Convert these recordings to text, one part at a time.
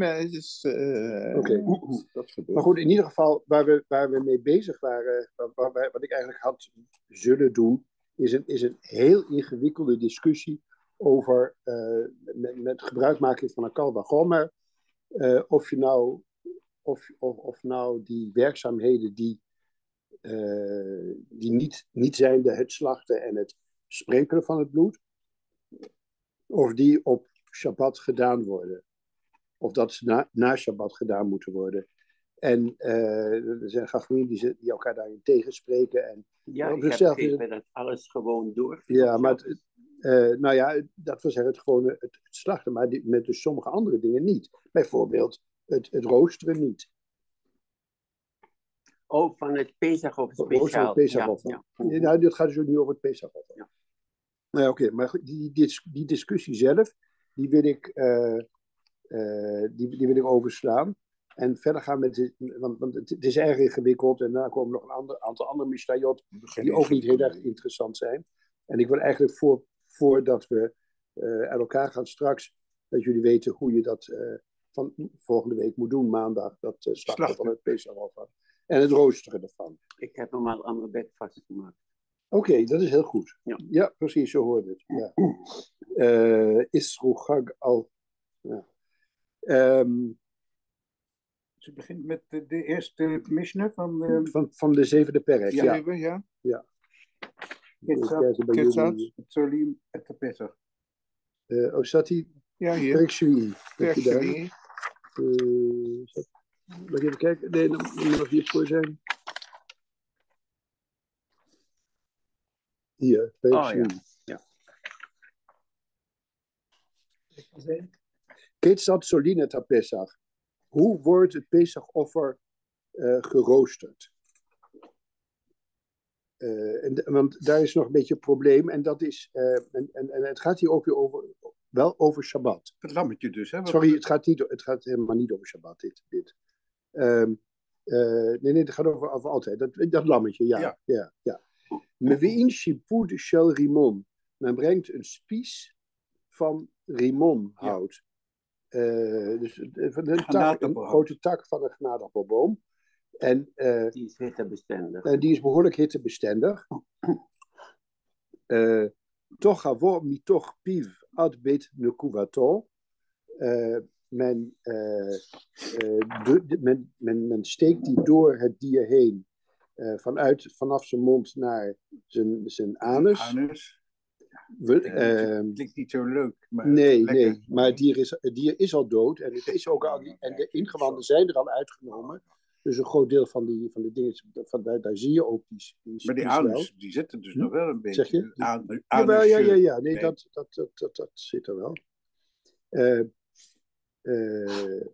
Nee, het is, eh, Oké. dat gebeurt. Maar goed, in ieder geval, waar we, waar we mee bezig waren, wat, wat, wij- wat ik eigenlijk had zullen doen, is een, is een heel ingewikkelde discussie over eh, met, met gebruikmaking van een kalba gomer. eh, of je nou, of, of, of nou die werkzaamheden die, eh, die niet, niet zijn de het slachten en het sprenkelen van het bloed, of die op Shabbat gedaan worden. Of dat ze na, na Shabbat gedaan moeten worden. En eh, er zijn gachmien die, die elkaar daarin tegenspreken. En, Ja, Op ik heb zichzelf is begrepen dat alles gewoon door. ja, maar het, eh, nou ja, dat wil zeggen het gewone het, het slachten, maar die, met dus sommige andere dingen niet. Bijvoorbeeld het, het roosteren niet. Oh, van het Pesach of Roosteren speciaal. het ja, ja. Nou, dit gaat dus ook nu over het Pesach. Ja. Nou ja, oké, maar die, die, die discussie zelf, die wil ik, eh, eh, die, die wil ik overslaan. En verder gaan met, de, want, want het, is erg ingewikkeld en daarna komen nog een ander, aantal andere mishnayot die ook niet heel erg interessant zijn. En ik wil eigenlijk voor, voordat we eh uit elkaar gaan straks, dat jullie weten hoe je dat eh, van volgende week moet doen, maandag, dat eh slachten Slachten. van het Pesach alvast. En het roosteren ervan. Ik heb hem al aan mijn bed vastgemaakt. Oké, dat is heel goed. Ja. precies, zo hoort het. Ja. Eh Isruchag al. Ja. Ehm, Ze begint met de, de eerste Mishnah van uh, van, van de zevende perk, ja. Ja, ja. ja. Even kijken bij Ketzat. Solim et de Pesach. Eh, oh, staat die Ja, hier. perk Shvi? Je daar? Persvie. Eh, zat- Mag ik even kijken? Nee, dan dan moet nog hier voor zijn. Hier, perk Oh, ja. Shvi. Ja. Ketzat Soline ta Pesach. Hoe wordt het Pesachoffer eh geroosterd? Eh, en, want daar is nog een beetje een probleem. En dat is. eh, en, en, en het gaat hier ook weer over. Wel over Shabbat. Het lammetje dus, hè? wat- Sorry, het gaat, niet, het gaat helemaal niet over Shabbat. Dit. dit. Ehm, eh, nee, nee, het gaat over, over altijd. Dat, dat lammetje, ja. Ja. ja. ja, Mewein shipud shel rimon. Men brengt een spies van rimonhout. Eh, dus eh, een, tak, een grote tak van een granaatappelboom. En eh, Die is hittebestendig. en die is behoorlijk hittebestendig. Toch havo mitoch piv ad bet nekuvato. Eh, men, men, men, men steekt die door het dier heen. vanuit, vanaf zijn mond naar zijn, zijn anus. Anus. We, Klinkt, ehm, klinkt niet zo leuk. Maar nee, lekker. nee, maar het dier, is, het dier is al dood. En, het is ook al, en de ingewanden zijn er al uitgenomen. Dus een groot deel van die, van die dingen, van, daar, daar zie je ook die, die Maar die anus, die zitten dus nog wel een beetje. Zeg je? Anu- Jawel, ja, ja, ja. Nee, Nee. Dat, dat, dat, dat, dat zit er wel. Eh, eh,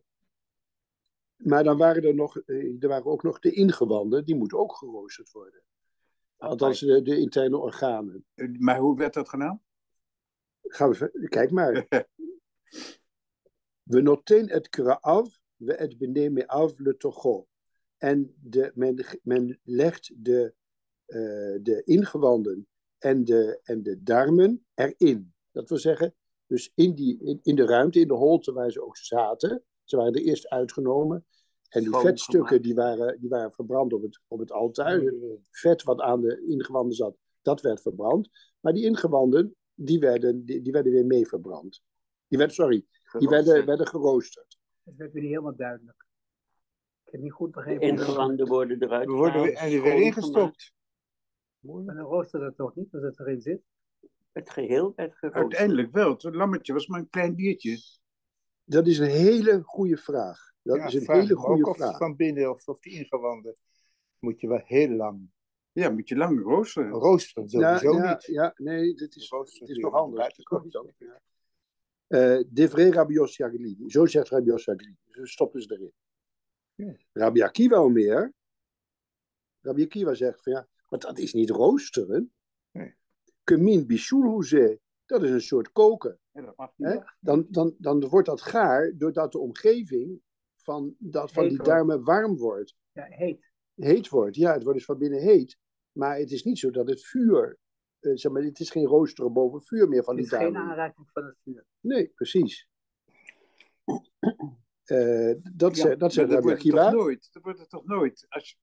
maar dan waren er nog, eh, er waren ook nog de ingewanden, die moeten ook geroosterd worden. Althans, de, de interne organen. Maar hoe werd dat gedaan? Gaan we, ver- kijk maar. We noten het kraaf, we het benemen af le tocho. En de, men, men legt de, eh, de ingewanden en de, en de darmen erin. Dat wil zeggen, dus in, die, in, in de ruimte, in de holte waar ze ook zaten. Ze waren er eerst uitgenomen. En die vetstukken die waren, die waren verbrand op het, op het altaar. Het vet wat aan de ingewanden zat, dat werd verbrand. Maar die ingewanden, die werden, die, die werden weer mee verbrand. Die werden, sorry, die werden, werden geroosterd. Dat werd weer niet helemaal duidelijk. Ik heb niet goed De begrepen. ingewanden worden eruit We worden en weer schoongemaakt. ingestopt. Maar dan rooster dat toch niet, als het erin zit? Het geheel werd geroosterd. Uiteindelijk wel. Het lammetje was maar een klein diertje. Dat is een hele goede vraag. Dat Ja, is een vraag hele ook goede of vraag. Van binnen of, of die ingewanden moet je wel heel lang Ja, moet je lang roosteren. roosteren. Sowieso ja, niet. ja, nee, dit is, Roosteren het is nog anders. Ja. Eh, Devre Rabbi Yossi Agli. Zo zegt Rabbi Yossi Agli. Dus stoppen ze erin. Ja. Rabbi Akiva meer. Rabbi Akiva zegt van ja, maar dat is niet roosteren. Nee. Kemin bishulhuze. Dat is een soort koken. Ja, dat mag niet. Dan, dan, dan wordt dat gaar doordat de omgeving van, dat, van Heet die wordt. darmen warm wordt. Ja, heet. Heet wordt. Ja, het wordt dus van binnen heet. Maar het is niet zo dat het vuur. eh, zeg maar, het is geen roosteren boven vuur meer van Het die is geen darmen. aanraking van het vuur. Nee, precies. Eh, dat, Ja, ze- dat zegt dat wordt het toch nooit. Dat wordt het toch nooit. Als,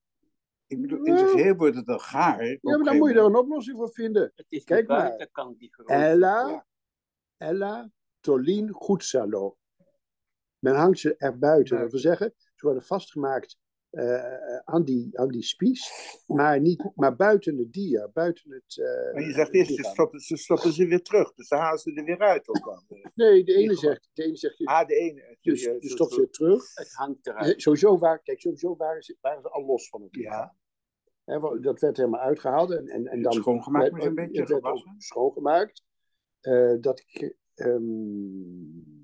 ik bedoel, in Ja. zijn geheel wordt het dan gaar. Ja, maar dan moet je er een oplossing voor vinden. Het is Kijk de maar. buitenkant die groot Ella, Ja. Ella, Tolin, Goedsalo. Men hangt ze er buiten. Dat wil zeggen, ze worden vastgemaakt eh, aan, die, aan die spies, maar, niet, maar buiten het dia, buiten het. eh, En je zegt eerst, ze stoppen, ze stoppen ze weer terug. Dus dan halen ze er weer uit. Of dan. Nee, de ene zegt, de ene zegt je, Ah, de ene. je, serieus, je stopt zo- weer terug. Het hangt eruit. Sowieso, waren, kijk, sowieso waren, ze, waren ze al los van het lichaam. Ja, dat werd helemaal uitgehaald en, en, en dan Schoongemaakt werd- maar een beetje, het werd ook schoongemaakt. Eh, dat, ehm,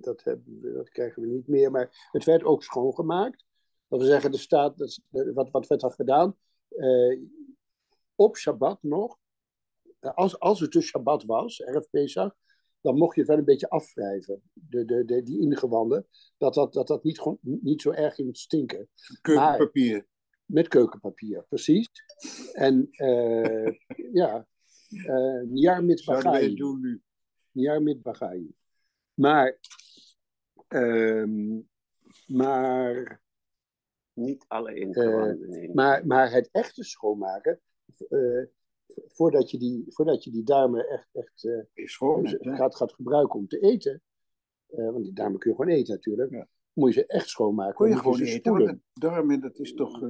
dat, hebben we, dat krijgen we niet meer, maar het werd ook schoongemaakt. Dat wil zeggen, er staat, dat, eh, wat, wat werd dan gedaan? Eh, op Shabbat nog, eh, als, als het dus Shabbat was, erf Pesach, dan mocht je het wel een beetje afwrijven, de, de, de, die ingewanden, dat dat, dat, dat niet, gewoon, niet zo erg ging stinken. Keukenpapier. Met keukenpapier, precies. En ja, eh Niar Zouden wij Bagai. doen nu? Niar. Maar, ehm, maar, Niet alle ingewanden nemen. maar, maar het echte schoonmaken, eh, voordat, je die, voordat je die darmen echt, echt eh, schoon. hè? gaat, gaat gebruiken om te eten, eh, want die darmen kun je gewoon eten natuurlijk, Ja. moet je ze echt schoonmaken. Kon je gewoon ze eten, darmen, dat is toch eh,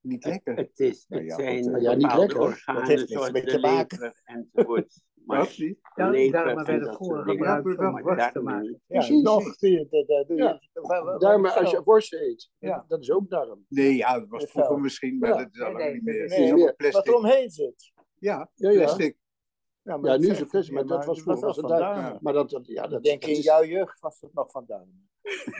niet lekker. Het, is, het ja, zijn ja, niet bepaalde lekker. organen, Dat heeft niks zoals mee de te maken. lever enzovoort. Maar Wat? De Ja, werden dat vroeger soort dingen. gebruikt om maar worst te maken. Precies. Darmen, als je worst eet, Ja. dat is ook darm. Nee, ja, dat was vroeger misschien, maar Ja. dat is al Nee, lang nee, niet meer. nee, Het nee, is allemaal nee. Wat plastic. eromheen zit. Ja, Ja, ja. Ja, Ja, nu is het ik, plastic, maar dat was vroeger was van. Maar dat, dat, ja, dat, Ik denk dat in is- jouw jeugd was het nog van.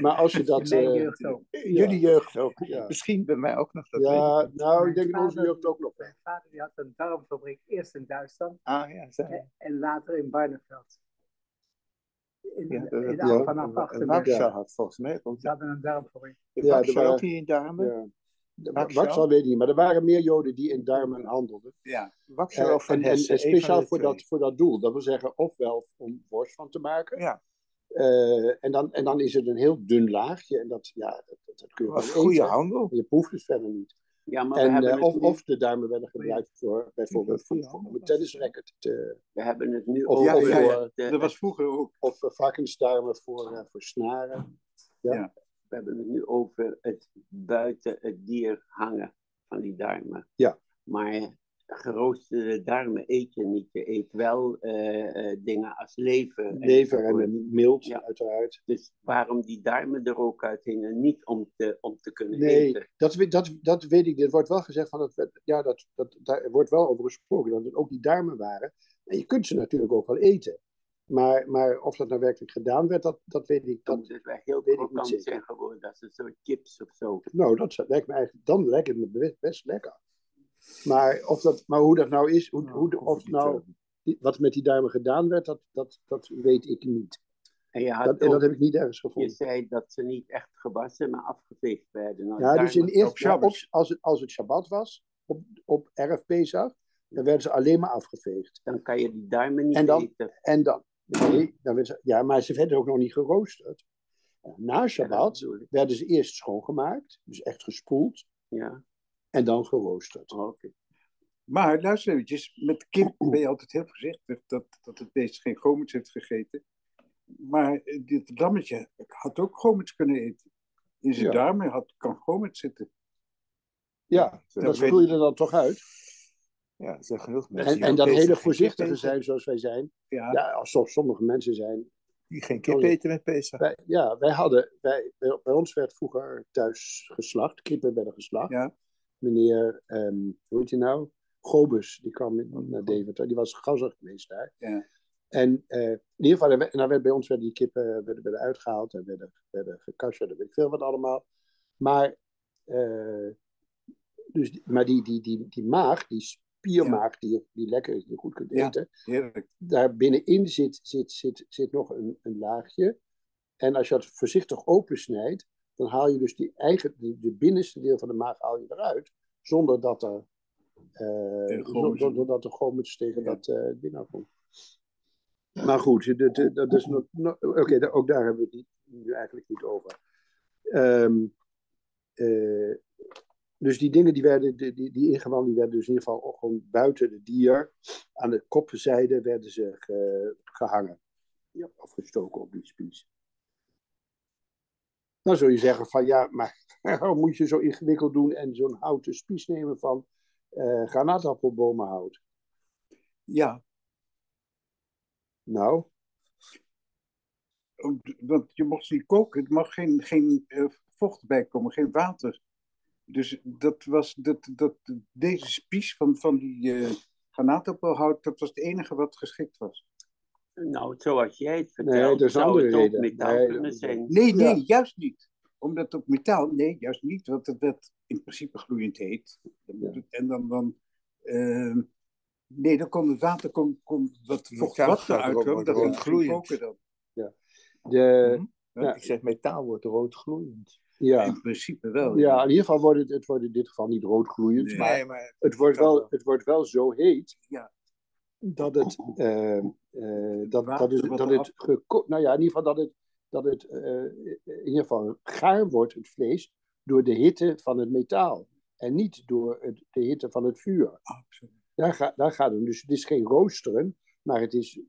Maar als je dat... Mijn eh, jeugd ook. Jullie jeugd ook. Ja. Misschien bij mij ook nog. Dat ja, nou, ik denk in onze jeugd ook nog. Mijn vader die had een darmfabriek eerst in Duitsland Ah ja, zei en, en later in Barneveld. In, Ja, in, ja, vanaf En 38. Warschau had volgens mij. Ze hadden een darmfabriek. In Ja, ook niet in darmen. Ja. Warschau? Wat zal weet ik niet, maar er waren meer Joden die in darmen handelden. Ja, Warschau Eh, of en, en, speciaal voor dat, voor dat doel. Dat wil zeggen, ofwel om worst van te maken. Ja, eh, en, dan, en dan is het een heel dun laagje. En dat, ja, dat, kun je dat goede eten. handel. Je proeft het verder niet. Ja, maar we En, hebben, het of, nu, of de darmen werden gebruikt voor bijvoorbeeld voor, om een tennisracket te, we hebben het nu Of- over of het, voor- eh, dat was vroeger ook. of uh, varkensdarmen voor, voor snaren. We hebben het nu over het buiten het dier hangen van die darmen. Ja. Maar geroosterde darmen eet je niet. Je eet wel eh, eh, dingen als lever. Lever en een mild, Ja. uiteraard. Dus waarom die darmen er ook uit hingen? Niet om te, om te kunnen Nee, eten. dat, weet- dat, dat weet ik. Er wordt wel gezegd van dat, ja, dat, dat, daar wordt wel over gesproken dat het ook die darmen waren. En je kunt ze natuurlijk ook wel eten. Maar, maar of dat nou werkelijk gedaan werd, dat, dat weet ik. Dan Dat, het wel heel weet ik niet zeker. zijn geworden. Dat is een soort chips of zo. nou, dat zou- lijkt me eigenlijk, dan lijkt het me best, best lekker. Maar, of dat, maar hoe dat nou is, hoe, hoe, de- of nou, die- wat met die darmen gedaan werd, dat, dat, dat weet ik niet. En je, had Dat, en ook- dat heb ik niet ergens je gevonden. zei dat ze niet echt gewassen, maar afgeveegd werden. Nou, Ja, dus in eerst, op ja, op, Shabbos. als, het, als het Shabbat was, op, op RF Pesach, dan werden ze alleen maar afgeveegd. Dan kan je die darmen niet En dan- eten. En dan, nee, dan ja, maar ze werden ook nog niet geroosterd. Na dat Shabbat werden ze eerst schoongemaakt, dus echt gespoeld, Ja, en dan geroosterd. oh. Maar luister eventjes, met kip ben je altijd heel voorzichtig dat, dat het beest geen gomets heeft gegeten. Maar eh, dit lammetje had ook gomets kunnen eten. In zijn Ja. darmen had, kan gomets zitten. Ja, dat spoel je er dan toch uit. Ja, er zijn genoeg mensen En, en dat hele voorzichtige zijn zoals wij zijn. Ja, Ja, als som- sommige mensen zijn. Die geen kip Oh, eten met Pesach. Wij, ja, wij hadden, wij, bij, ons werd vroeger thuis geslacht, kippen werden geslacht. ja. Meneer, ehm, hoe heet hij nou? Gobus, die kwam in- naar Deventer, die was gazzer geweest daar. Ja. En eh, in ieder geval, er werd- werd, bij ons werden die kippen werden, werden uitgehaald en werden, werden gekast, en weet ik veel wat allemaal. Maar, eh, dus, die- maar die, die, die, die maag, die spiermaag, die, die lekker is, die je goed kunt Ja. eten, heerlijk. daar binnenin zit, zit, zit, zit nog een, een laagje. En als je dat voorzichtig opensnijdt, dan haal je dus die eigen, de, de binnenste deel van de maag haal je eruit, zonder dat er, eh Tegen zonder, dat er tegen Ja. dat eh ding afkomt. Maar goed, dat, is nog, oké, ook daar hebben we het nu eigenlijk niet over. Ehm, eh, dus die dingen die werden, die, die, die ingewanden, die werden dus in ieder geval ook gewoon buiten de dier. Aan de koppenzijde werden ze ge- gehangen. Ja, of gestoken op die spies. Dan zul je zeggen van ja, maar waarom moet je zo ingewikkeld doen en zo'n houten spies nemen van eh granaatappelbomenhout? Ja, Nou, d- want je mocht ze niet koken. Er mag geen, geen eh, vocht bij komen, geen water. Dus dat was dat, dat, deze spies van, van die eh granaatappelhout, dat was het enige wat geschikt was. Nou, zoals jij het Nee, vertelt, er een zou andere het ook reden. metaal Nee, kunnen zijn. Nee, nee, Ja. juist niet. Omdat op metaal, nee, juist niet. Want het werd in principe gloeiend heet. En dan, dan ehm, nee, dan kon het water, kon, kon wat vocht wat eruit dat ging gloeiend. koken dan. de, Ja, Ja. Ik zeg, metaal wordt rood gloeiend. Ja. In principe wel. Ja, in ieder geval wordt het, het wordt in dit geval niet roodgloeiend, Nee. maar het wordt, wel, wel. het wordt wel zo heet Ja. dat het, eh, eh, dat, dat, is, dat het nou ja, in ieder geval dat het, dat het eh, in ieder geval gaar wordt, het vlees, door de hitte van het metaal en niet door het, de hitte van het vuur. Absoluut. Daar, ga, daar gaat het. Dus het is geen roosteren, maar het is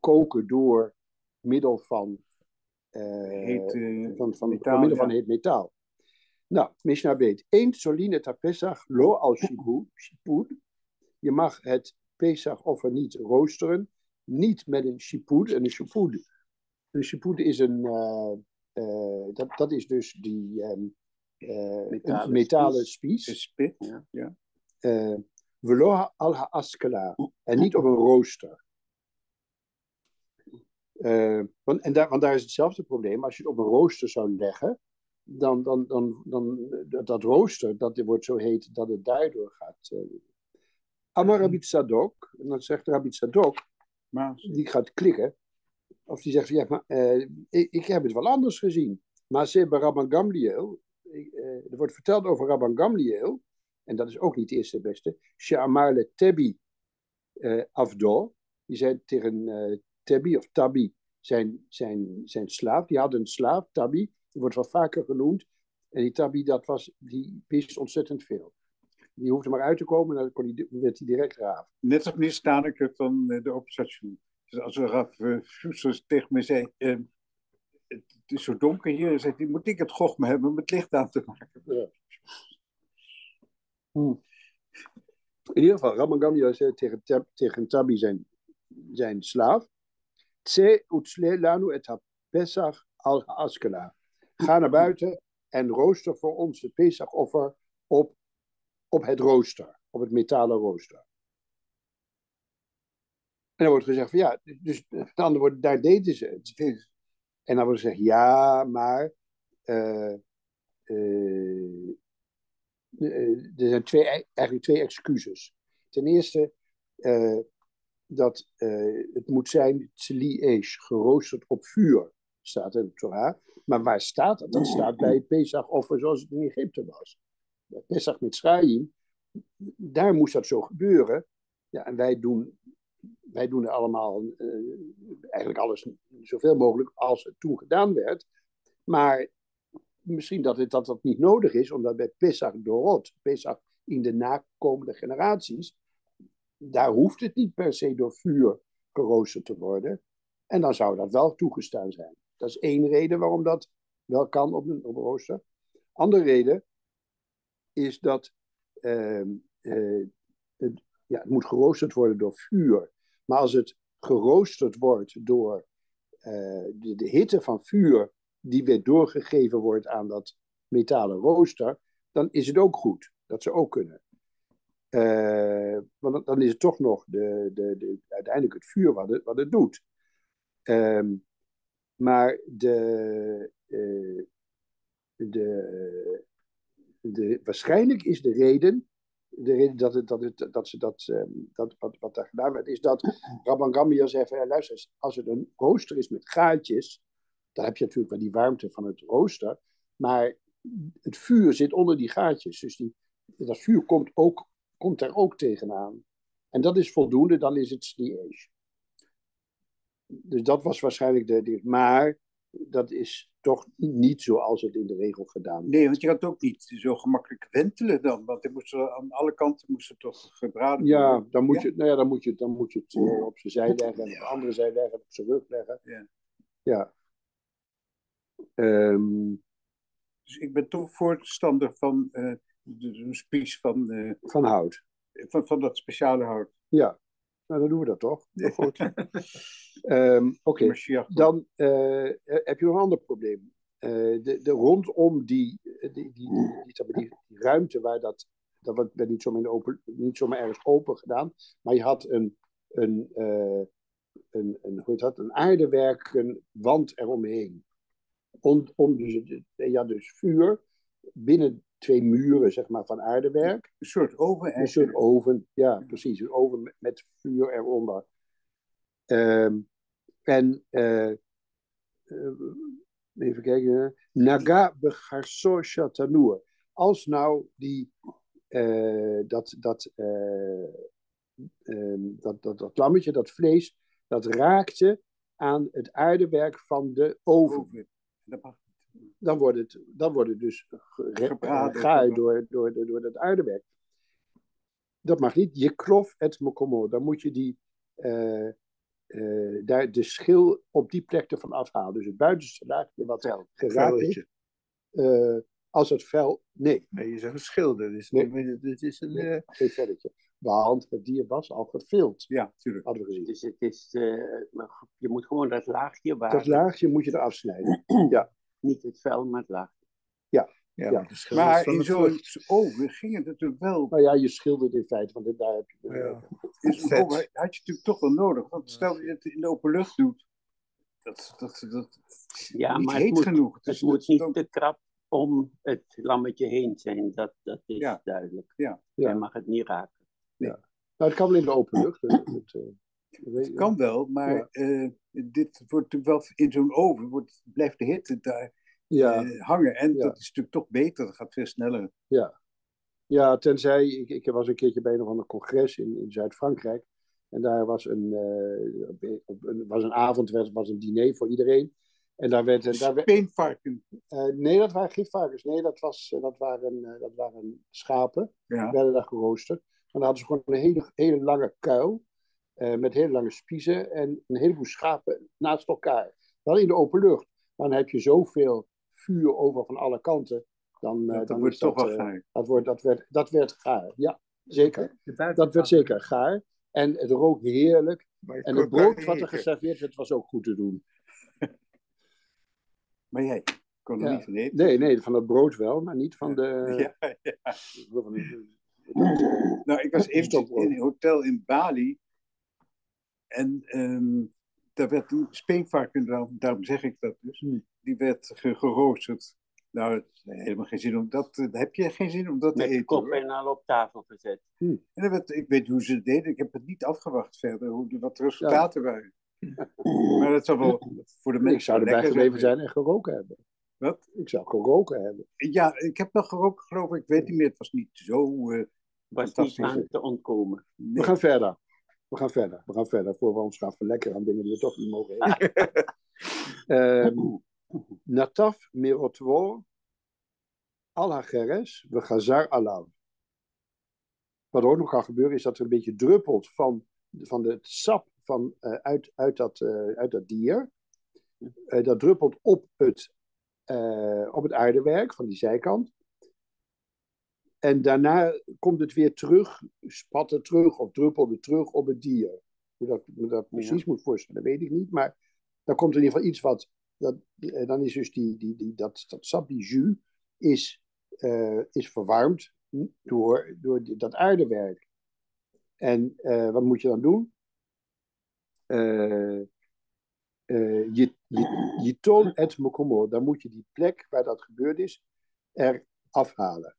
koken door middel van, Heet, eh, van, van, metaal, middel ja. van heet metaal. Nou, Mishnah beet. Eén soline ta Pesach lo al shipud. Je mag het Pesach-offer niet roosteren. Niet met een shipud. En een shipud, een shipud is een... eh, eh, dat, dat is dus die ehm, eh, Metalen een metalen spies. De spit. Ja. eh velo al haaskela. En niet op een rooster. Eh, want, en daar, want daar is hetzelfde probleem. Als je het op een rooster zou leggen, dan, dan, dan, dan dat, dat rooster, dat wordt zo heet dat het daardoor gaat. Amar Rabbi Sadok, en dan zegt Rabbi Sadok, die gaat klikken. Of die zegt, ja, maar eh, ik, ik heb het wel anders gezien. Maar ze hebben Rabban Gamliel, er wordt verteld over Rabban Gamliel, en dat is ook niet de eerste beste, Sha'amar le Tebi Afdo, die zei tegen Tebi of Tabi, zijn, zijn, zijn slaaf, die had een slaaf, Tabi, die wordt wel vaker genoemd, en die Tabi, dat was, die wist ontzettend veel. Die hoefde maar uit te komen en dan kon hij, werd hij direct raaf. net als meneer Staneker van eh, de Open Station. Dus als Raf uh, Soesters tegen me zei, eh, het is zo donker hier, dan zei hij, moet ik het gochme hebben om het licht aan te maken? In ieder geval, Gamliel zei tegen, tegen Tabi, zijn, zijn slaaf, Tse utsle lanu et ha-pesach al ha-askela. Ga naar buiten en rooster voor ons het Pesachoffer op, op het rooster, op het metalen rooster. En dan wordt gezegd van ja, dus met andere woorden, daar deden ze het. En dan wordt gezegd, ja, maar eh, eh, eh, er zijn twee, eigenlijk twee excuses. Ten eerste dat eh, het moet zijn tseli esh, geroosterd op vuur, staat in de Torah. Maar waar staat dat? Dat staat bij Pesach-offer zoals het in Egypte was. Bij Pesach met daar moest dat zo gebeuren. Ja, en wij doen, wij doen er allemaal eh, eigenlijk alles zoveel mogelijk als het toen gedaan werd. Maar misschien dat, het, dat dat niet nodig is, omdat bij Pesach Dorot, Pesach in de nakomende generaties, daar hoeft het niet per se door vuur geroosterd te worden. En dan zou dat wel toegestaan zijn. Dat is één reden waarom dat wel kan op een, op rooster. Andere reden is dat uh, uh, het, ja, het moet geroosterd worden door vuur. Maar als het geroosterd wordt door uh, de, de hitte van vuur die weer doorgegeven wordt aan dat metalen rooster, dan is het ook goed. Dat ze ook kunnen. Uh, want dan is het toch nog de, de, de, uiteindelijk het vuur wat het, wat het doet. Um, maar de, uh, de, de, waarschijnlijk is de reden, de reden dat, het, dat, het, dat ze dat, um, dat wat, wat daar gedaan werd, is dat Rabban Gamliel zei van, ja, als het een rooster is met gaatjes, dan heb je natuurlijk wel die warmte van het rooster, maar het vuur zit onder die gaatjes, dus die, dat vuur komt, ook, komt er ook tegenaan. En dat is voldoende, dan is het sliage. dus dat was waarschijnlijk de, Maar dat is toch niet zoals het in de regel gedaan wordt. Nee, want je gaat ook niet zo gemakkelijk wentelen dan. Want er moest aan alle kanten moest het toch gebraden Ja, dan moet Ja. je, nou ja, dan moet je, dan moet je het eh, op zijn zij leggen, en op de andere zij leggen, op zijn rug leggen. Ja. Ja. Ehm, Dus ik ben toch voorstander van eh, de spies van, eh, van hout. van, van dat speciale hout. Ja, nou dan doen we dat toch. Goed. Ehm, Oké, dan eh, heb je nog een ander probleem. Eh, de, de, rondom die, die, die, die, ruimte waar dat, dat werd niet zomaar, open, niet zomaar ergens open gedaan, maar je had een, een, eh, een, een, hoe heet dat, een aardewerken wand eromheen. Om, om dus, had dus vuur binnen twee muren zeg maar, van aardewerk. Een soort oven Een soort oven, ja, precies. Een oven met, met vuur eronder. Ehm, en, eh, eh, even kijken. Naga begarso shatanur. Als nou die, eh, dat, dat, ehm, dat, dat, dat lammetje, dat vlees, dat raakte aan het aardewerk van de oven. Dat mag. Dan wordt het, dan wordt het dus ge- Gebraden. gaar door, door, door, door dat aardewerk. Dat mag niet. Je klof het mokomo. Dan moet je die, eh, eh, daar de schil op die plek ervan afhalen. Dus het buitenste laagje wat geraakt is. Eh, als het vel... Nee, Nee, je zegt een schilder. Dus Nee. nee. dit is een... Nee. eh, geen velletje. Want het dier was al gevild, Ja, natuurlijk. hadden we gezien. Dus het is, eh, maar je moet gewoon dat laagje waar, Dat laagje moet je eraf snijden. Niet het vel, maar het laagje. ja, Ja. Maar in zo'n oven ging het natuurlijk wel. Nou ja, je schildert in feite, want daar heb je... Ja. In zo'n oven had je natuurlijk toch wel nodig. Want stel dat je het in de open lucht doet. Dat, dat, dat Ja, niet maar het heet moet, genoeg. het Dus moet niet te krap om het lammetje heen zijn. Dat, dat is Ja. duidelijk. Ja. Jij mag het niet raken. Nou, het kan wel in de open lucht. dus het, eh, weet je. kan wel, maar Ja. eh, dit wordt wel in zo'n oven, wordt, blijft de hitte daar Ja. eh, hangen. En Ja. dat is natuurlijk toch beter, dat gaat veel sneller. Ja, tenzij, ik, ik was een keertje bij een of ander congres in, in Zuid-Frankrijk. En daar was een, eh, op- op een, was een avond, was, was een diner voor iedereen. En daar werd, daar Speenvarken. eh, nee, dat waren geen varkens. Nee, dat, was, dat, waren, dat waren schapen. Ja. werden daar geroosterd. En dan hadden ze gewoon een hele, hele lange kuil. met hele lange spiezen. En een heleboel schapen naast elkaar. Wel in de open lucht. Dan heb je zoveel vuur over van alle kanten. Dan, eh, dat dan wordt is toch dat, wel eh, gaar. dat, wordt, dat, werd, dat werd gaar. Ja, zeker. Dat werd zeker gaar. En het rook heerlijk. En het brood wat er geserveerd werd, was ook goed te doen. Maar jij kon er Ja. niet van eten. Nee, nee, van het brood wel, maar niet van de... Ja, ja. van de- Nou, ik was even Stokbrood. in een hotel in Bali. En ehm, daar werd een speenvarken, daarom, daarom zeg ik dat dus. Hmm. Die werd ge- geroosterd. Nou, het helemaal geen zin om dat... heb je geen zin om dat te Met de eten? kop en al op tafel gezet. En dan werd, ik weet hoe ze het deden. Ik heb het niet afgewacht verder, hoe, wat de resultaten waren. Maar dat zou wel voor de mensen Ik zou erbij gebleven zijn en geroken hebben. Wat? Ik zou geroken hebben. Ja, ik heb nog geroken, geloof ik. Ik weet niet meer. Het was niet zo... eh, Was niet aan te ontkomen. We gaan verder. We gaan verder. We gaan verder. Voor we ons gaan verlekkeren aan dingen die we toch niet mogen eten. Ehm, Nataf mirotwo al hageres we gazar alav. Wat er ook nog kan gebeuren is dat er een beetje druppelt van, van het sap van, eh, uit, uit, dat, eh, uit dat dier. Eh, dat druppelt op het, op het aardewerk van die zijkant. En daarna komt het weer terug, spat het terug of druppelde terug op het dier. Hoe dat, dat precies moet voorstellen, weet ik niet. Maar dan komt er in ieder geval iets wat. Dat, eh, dan is dus die, die, die, dat, dat sap, die jus, is, eh, is verwarmd door, door dat aardewerk. En eh, wat moet je dan doen? Je, je, je toon et mokomo, dan moet je die plek waar dat gebeurd is, er afhalen.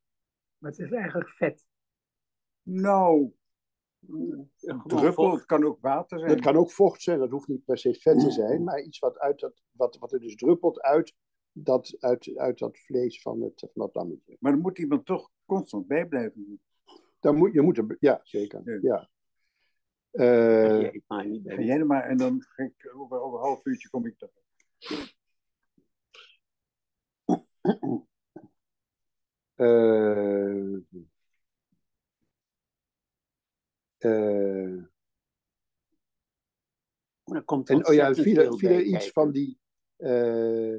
Maar het is eigenlijk vet. Nou, druppel. vocht. Het kan ook water zijn. Dat kan ook vocht zijn, dat hoeft niet per se vet te zijn, maar iets wat, uit dat, wat, wat er dus druppelt uit dat, uit, uit dat vlees van het, van dat lammetje. Maar dan moet iemand toch constant bij blijven. Dan moet, je moet er, ja, zeker. Ja. Ja. Eh, eet maar niet bij Ga jij maar en dan ga ik, over, over een half uurtje kom ik terug. eh, eh, Er komt En oh ja, viel er, veel viel er iets kijken. van die. eh,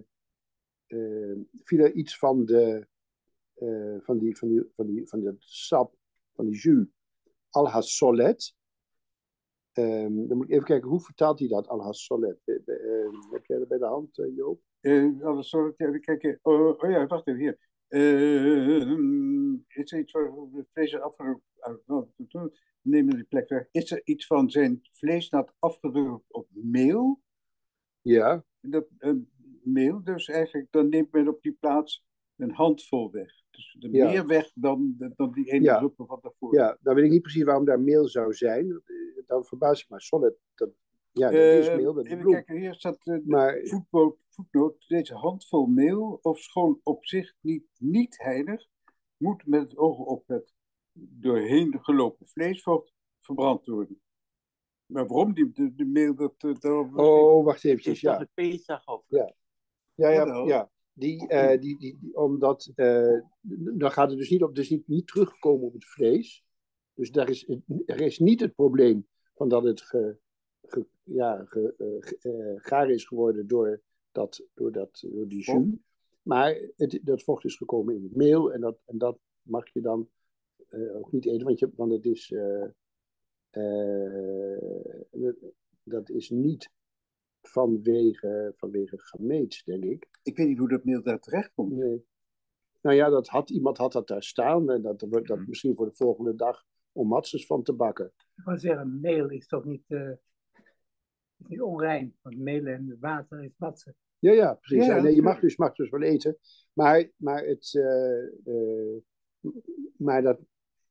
eh, viel er iets van de. eh, van die, van die, van die, van dat sap, van die jus. Al-Hassolet. Ehm dan moet ik even kijken, hoe vertaalt hij dat, Al-Hassolet? Eh, eh, heb jij dat bij de hand, Joop? Eh, alles sorry, even kijken. Oh, oh ja, wacht even hier. Eh, is er iets van vlees afgedrukt? Neem die plek weg. Is er iets van zijn vleesnat afgedrukt op meel? Ja, Dat, eh, meel, dus eigenlijk, dan neemt men op die plaats een handvol weg. Dus Ja. meer weg dan, dan die ene Ja. druppel van daarvoor. ja, dan weet ik niet precies waarom daar meel zou zijn. Eh, Dan verbaas ik me. Solid, dat, ja, dat is Eh, meel, dat is even bloem. kijken, hier staat eh, de Maar voetnoot, voetnoot. Deze handvol meel, of schoon op zich niet, niet heilig, moet met het oog op het doorheen gelopen vleesvocht verbrand worden. Maar waarom die de, de meel dat uh, daarop Oh, wacht toch ja. het Pesach of Ja. Ja, ja, ja. Die, eh, die, die, die- omdat, eh, dan gaat het dus niet op, dus niet, niet terugkomen op het vlees. Dus daar is, er is niet het probleem van dat het ge, ge- ja, ge, eh, ge- eh, gaar is geworden door, dat, door, dat, door die jus. Vocht. Maar het, dat vocht is gekomen in het meel en dat, en dat mag je dan eh, ook niet eten, want, je, want het is, eh, eh, dat is niet vanwege, vanwege gameets, denk ik. Ik weet niet hoe dat meel daar terecht komt. Nee. Nou ja, dat had, iemand had dat daar staan en dat, dat misschien voor de volgende dag om matzes van te bakken. Ik wil zeggen, meel is toch niet, eh, is niet onrein. Want meel en water is matsen. Ja, ja, precies. Ja, Ja, nee, je mag dus, mag dus wel eten. Maar, maar, het, eh, eh, maar dat,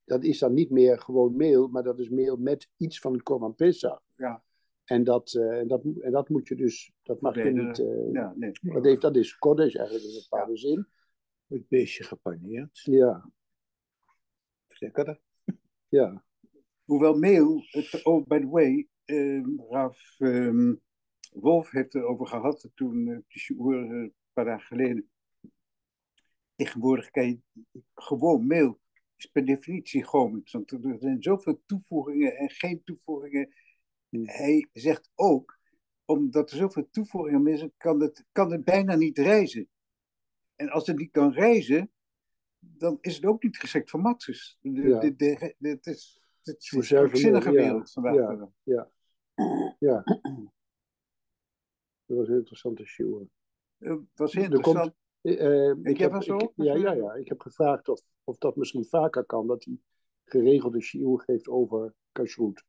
dat is dan niet meer gewoon meel, maar dat is meel met iets van het Korban Pesach. Ja. En dat, eh, en dat, en dat moet je dus, dat mag je niet, eh, Ja, nee. dat, heeft, dat is Kodesh eigenlijk in een bepaalde zin. Het beestje gepaneerd. Ja, Lekker. ja. Hoewel meel, het, oh, by the way, Raf ehm, Wolf heeft erover gehad toen eh, eh, een paar dagen geleden. Tegenwoordig kan je gewoon meel is per definitie gomisch, want er zijn zoveel toevoegingen en geen toevoegingen. Hij zegt ook, omdat er zoveel toevoegingen zijn, kan het, kan het bijna niet reizen. En als het niet kan reizen, dan is het ook niet geschikt voor. De, Ja. het is, het is een ja. wereld vandaag. Ja. dag. Ja. Dat was een interessante show. Het Eh, was heel Er komt- interessant. Eh, eh, jij heb, was er ik- ook? ja, ja, ja. Ik heb gevraagd of, of dat misschien vaker kan, dat hij geregelde shiur geeft over kashrut.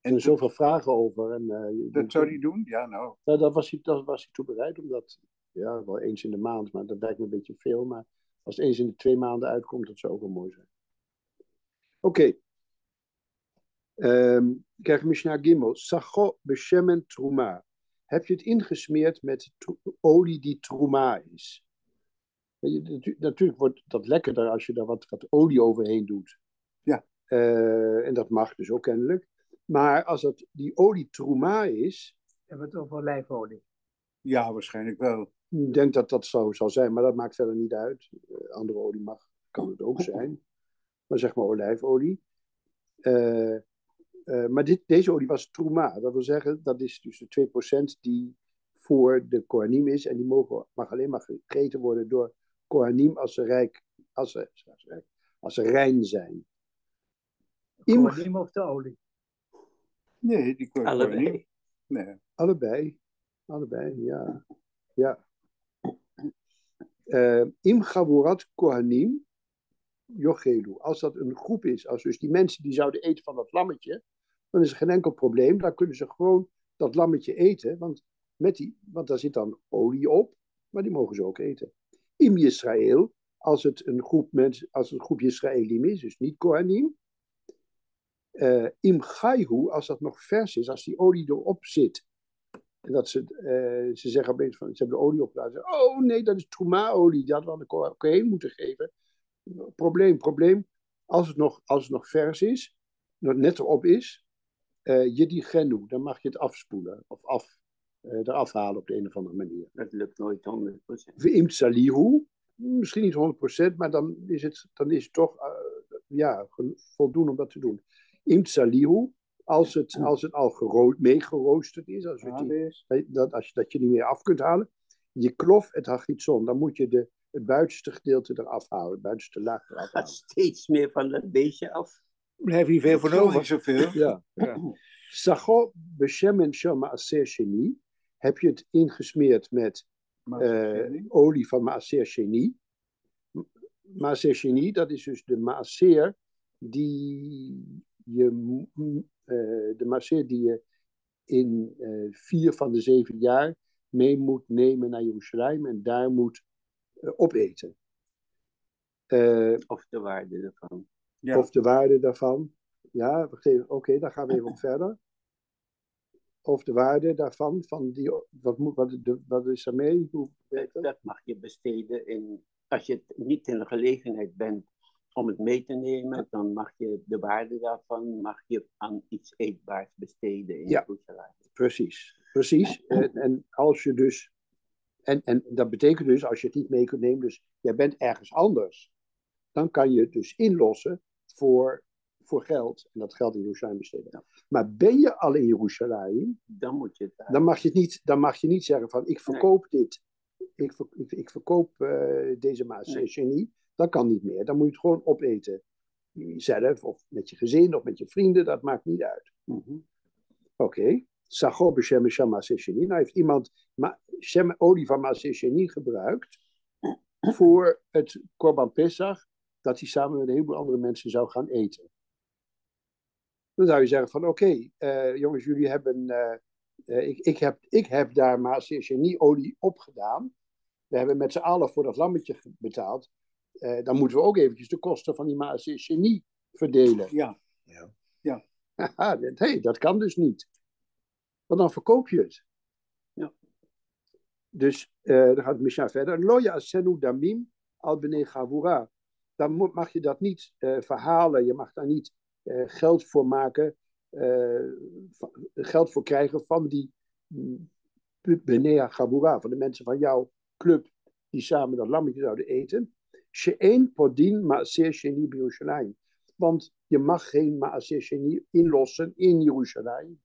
En er En zoveel vragen over. En, dat zou hij doen? Ja, nou. Nou, dat was hij, dat was hij toe bereid, omdat, ja, wel eens in de maand, maar dat lijkt me een beetje veel. Maar als het eens in de twee maanden uitkomt, dat zou ook wel mooi zijn. Oké. Kijk, Mishnah Gimel. Sacho beshemen truma. Heb je het ingesmeerd met olie die truma is? Weet je, natu- Natuurlijk wordt dat lekkerder als je daar wat, wat olie overheen doet. Ja. Eh, en dat mag dus ook kennelijk. Maar als het die olie truma is, Hebben we het over olijfolie. Ja, waarschijnlijk wel. Ik denk dat dat zo zal zijn, maar dat maakt verder niet uit. Eh, andere olie mag, kan het ook zijn. Maar zeg maar olijfolie. Eh, eh, maar dit, deze olie was truma. Dat wil zeggen, dat is dus de 2% die voor de Kohanim is. En die mogen, mag alleen maar gegeten worden door Kohanim als ze, rijk, als ze, als ze, rijk- als ze rein zijn. Im- Kohanim of de olie. Nee, die niet. Nee. Allebei. Allebei, ja. ja. Eh, Im Gavurat Kohanim Yochelu. Als dat een groep is, als dus die mensen die zouden eten van dat lammetje, dan is er geen enkel probleem. Dan kunnen ze gewoon dat lammetje eten, want, met die, want daar zit dan olie op, maar die mogen ze ook eten. Im Israël, als het een groep mensen, als het een groep Israëlim is, dus niet Kohanim. Eh, Im Gaihu, als dat nog vers is, als die olie erop zit, en dat ze, eh, ze zeggen opeens van, ze hebben de olie opgelaten. Oh nee, dat is Truma-olie. Die hadden we aan de Kohen moeten geven. Probleem, probleem. Als het nog, als het nog vers is, net erop is, eh je die genu, dan mag je het afspoelen of af, eh, eraf halen op de een of andere manier. Dat lukt nooit 100%. Ve'imt salihu, misschien niet 100%, maar dan is het, dan is het toch eh, ja, voldoende om dat te doen. Imt salihu, als het, als het al geroo- meegeroosterd is, als, het die- dat, als je dat je niet meer af kunt halen, je klof het hagitson, dan moet je de, het buitenste gedeelte eraf halen, het buitenste laag eraf Gaat halen. steeds meer van dat beestje af. Blijf hier veel van niet over. zoveel. Ja. Sago beshemen shama aser sheni, heb je het ingesmeerd met eh, olie van Maaser Cheni. Maaser Cheni, dat is dus de Maaser die je, eh, de Maaser die je in eh, vier van de zeven jaar mee moet nemen naar Jeruzalem en daar moet opeten. Of de waarde ervan. Ja. Of de waarde daarvan. Ja. Oké, daar gaan we even op verder. Of de waarde daarvan, van die, wat, moet, wat, de, wat is daarmee? Hoe werkt dat? Dat mag je besteden in. Als je het niet in de gelegenheid bent om het mee te nemen, dan mag je de waarde daarvan mag je aan iets eetbaars besteden in Ja. Precies, precies. En, en als je dus, en, en dat betekent dus als je het niet mee kunt nemen, dus jij bent ergens anders, dan kan je het dus inlossen voor, voor geld en dat geld in Jeruzalem besteden. Maar ben je al in Jeruzalem, Dan moet je het dan mag je het niet, dan mag je niet zeggen van ik verkoop dit, ik, ver- ik, ik verkoop eh, deze maas Nee. genie. Dat kan niet meer. Dan moet je het gewoon opeten. Zelf of met je gezin of met je vrienden, dat maakt niet uit. Mhm. Oké. Sago beshem. Nou heeft iemand shem- olie van Maasesheni gebruikt voor het Korban Pesach, dat hij samen met een heleboel andere mensen zou gaan eten. Dan zou je zeggen van oké, eh, jongens, jullie hebben, eh, eh, ik, ik, heb, ik heb daar Maasesheni olie opgedaan. We hebben met z'n allen voor dat lammetje betaald. Eh, dan moeten we ook eventjes de kosten van die Maasesheni verdelen. Ja, Haha, dat- hey, dat kan dus niet. Want dan verkoop je het. Ja. Dus eh dan gaat Misha verder. Loya senu damim al bene gavura. Dan moet- mag je dat niet eh, verhalen. Je mag daar niet eh, geld voor maken. eh, geld voor krijgen van die mm, bene gavura. Van de mensen van jouw club. Die samen dat lammetje zouden eten. She'en podin ma'aser sheni b'Yerushalayim. Want je mag geen Maaser Sheni inlossen in Jeruzalem.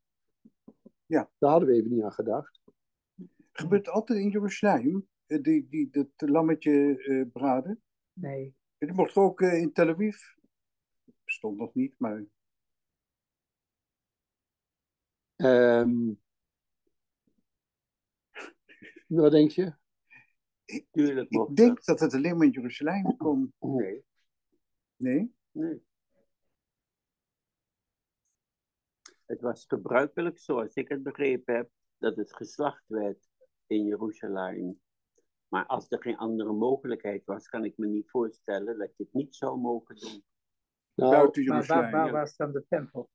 Ja. Daar hadden we even niet aan gedacht. gebeurt altijd in Jeruzalem, die, die, dat lammetje eh, braden. Nee, Het mocht ook eh, in Tel Aviv. Bestond nog niet, maar Ehm, wat denk je? Tuurlijk mocht ik denk dat. dat het alleen maar in Jeruzalem kon. Nee, Nee? nee. Het was gebruikelijk, zoals ik het begrepen heb, dat het geslacht werd in Jeruzalem. Maar als er geen andere mogelijkheid was, kan ik me niet voorstellen dat je het niet zou mogen doen Nou, Buiten maar waar, was dan de tempel?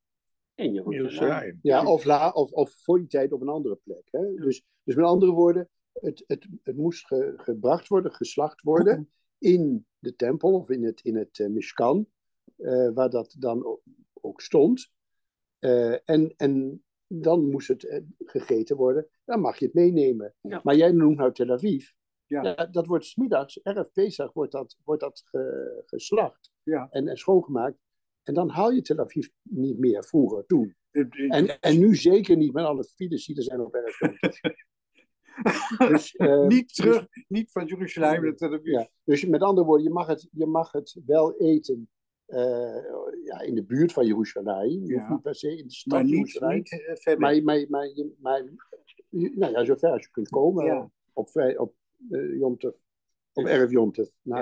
in Jeruzalem. Jeruzalem. ja, of, la, of, of voor die tijd op een andere plek. Hè? Dus, dus met andere woorden, het, het, het moest ge- gebracht worden, geslacht worden in de tempel of in het, in het eh, Mishkan, eh, waar dat dan ook stond. Eh, en, en dan moest het gegeten worden. Dan mag je het meenemen. Ja. Maar jij noemt nou Tel Aviv. Ja. Dat wordt smiddags, erf Pesach, wordt dat, wordt dat ge- geslacht Ja. en, en schoongemaakt. En dan haal je Tel Aviv niet meer vroeger, toen. En, en nu zeker niet met alle files die er zijn op erf dus, eh, niet terug, niet van Jeruzalem naar Tel Aviv. ja, dus met andere woorden, je mag het, je mag het wel eten eh, ja, in de buurt van Jeruzalem. Je hoeft Ja. niet per se in de stad Maar niet, eh, verder. Maar, maar, maar, nou ja, zover als je kunt komen Ja. op uh, Jomtev, op Dus erf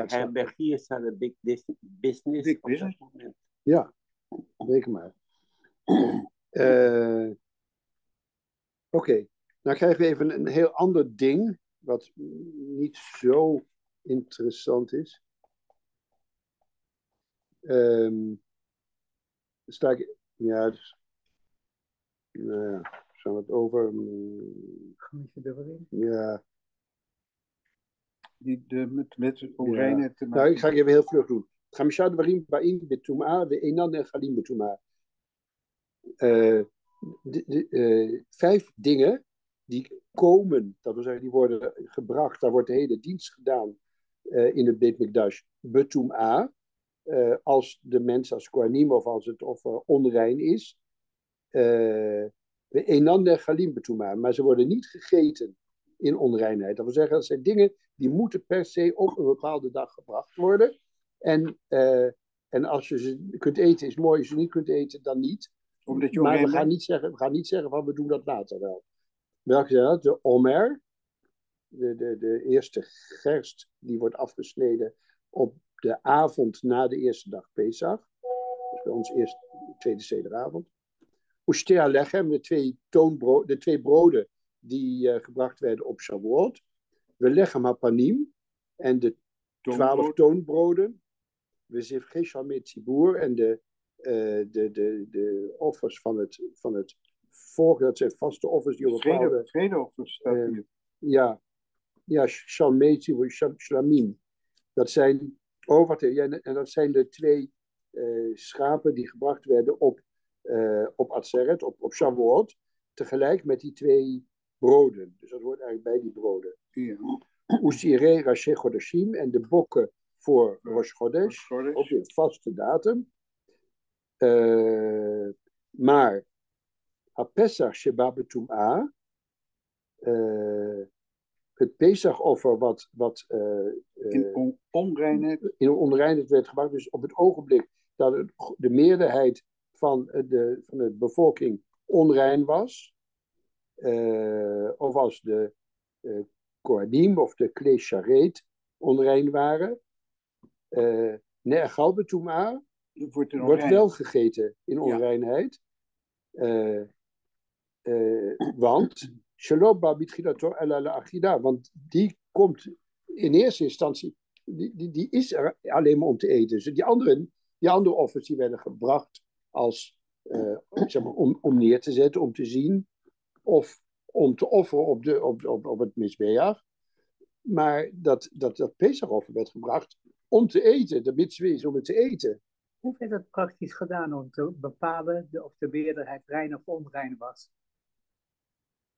het slachten. herbergiers hadden big business Big op dat business. moment. Ja, reken maar. Eh, Oké, dan krijgen we even een heel ander ding, wat niet zo interessant is. Ehm sta ik, ja, dus, nou ja, zijn we het over? Mm, Moet je erin? Ja, Die, de, met, met onreinheid te maken. nou, ik ga het even heel vlug doen. Chamisha dvarim ba'im betuma ve'enan nechalim betuma. Eh, de, de, eh, vijf dingen die komen, dat wil zeggen, die worden gebracht, daar wordt de hele dienst gedaan eh, in het Beit Mikdash, betum A, eh, als de mens als koanim of als het offer onrein is. Eh Enander galim betum A, maar ze worden niet gegeten in onreinheid. Dat wil zeggen, dat zijn dingen die moeten per se op een bepaalde dag gebracht worden. En, eh, en als je ze kunt eten, is mooi. Als je ze niet kunt eten, dan niet. Omdat je Maar we gaan, niet zeggen, we gaan niet zeggen van we doen dat later wel. Welke zijn dat? De omer. De, de, de eerste gerst die wordt afgesneden op de avond na de eerste dag Pesach. Dus bij ons eerst tweede sederavond. Ustea lechem, de twee, toonbro de twee broden die eh, gebracht werden op Shavuot. We lechem hapanim en de twaalf toonbroden. We zivgesha met tzibur en de, eh, de, de, de offers van het, van het volk. Dat zijn vaste offers die op Vrede, bepaalde... vredeoffers staat Eh, hier. Ja, ja shal- shlamim. Dat zijn, oh wat, en dat zijn de twee schapen die gebracht werden op, eh op Atzeret, op, op Shavuot. Tegelijk met die twee broden. Dus dat hoort eigenlijk bij die broden. Ja. Usire Rashi Chodeshim en de bokken voor Rosh Chodesh. Op een vaste datum. Eh, maar Pesach Sheba Betum'a, eh het Pesachoffer wat, wat eh, In on, onreinheid. in onreinheid werd gebracht. Dus op het ogenblik dat het, de meerderheid van de, van de bevolking onrein was, of als de eh Kohanim of de Klei Sharet onrein waren, eh Ne'achal Betum'a Wordt, wordt wel gegeten in onreinheid. Eh, eh, want Shalom Bitchilato el Achida, want die komt in eerste instantie, die, die, die is er alleen maar om te eten. Dus die, anderen, die andere offers die werden gebracht als, eh, zeg maar, om, om neer te zetten, om te zien, of om te offeren op, de, op, op, op het misbejaag. Maar dat, dat, dat Pesachoffer werd gebracht om te eten. De mitzvah is om het te eten. Hoe werd het praktisch gedaan om te bepalen de, of de meerderheid rein of onrein was?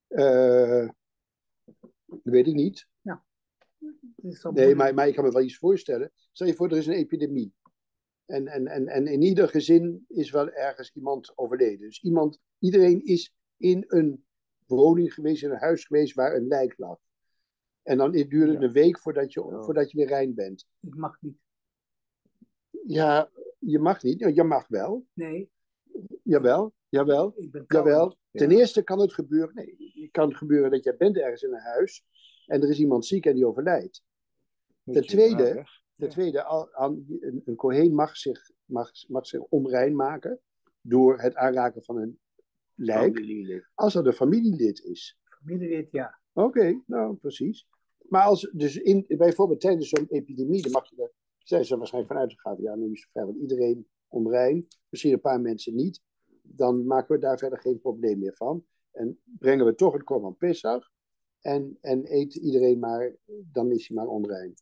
Eh, weet ik niet. Is zo Nee, maar, maar ik kan me wel iets voorstellen. Stel je voor, er is een epidemie. En, en, en, en in ieder gezin is wel ergens iemand overleden. Dus iemand, iedereen is in een woning geweest, in een huis geweest waar een lijk lag. En dan duurde het Ja. een week voordat je, Ja. voordat je weer rein bent. Ik mag niet. Ja, je mag niet. Ja, Je mag wel. Nee, Jawel, jawel, ik ben koud. jawel. Ten eerste kan het gebeuren. Nee, het kan gebeuren dat jij bent ergens in een huis en er is iemand ziek en die overlijdt. Ten tweede, ten tweede al- aan- een, een Kohen mag zich, mag, mag zich onrein maken door het aanraken van een Familielid. als dat een familielid is. Familielid, ja. Oké, nou precies. Maar als dus in, bijvoorbeeld tijdens zo'n epidemie, dan mag je er, zijn ze er waarschijnlijk vanuit gegaan, ja, nu is vrijwel iedereen onrein, misschien een paar mensen niet, dan maken we daar verder geen probleem meer van. En brengen we toch het Korban Pesach en, en eet iedereen maar, dan is hij maar onrein.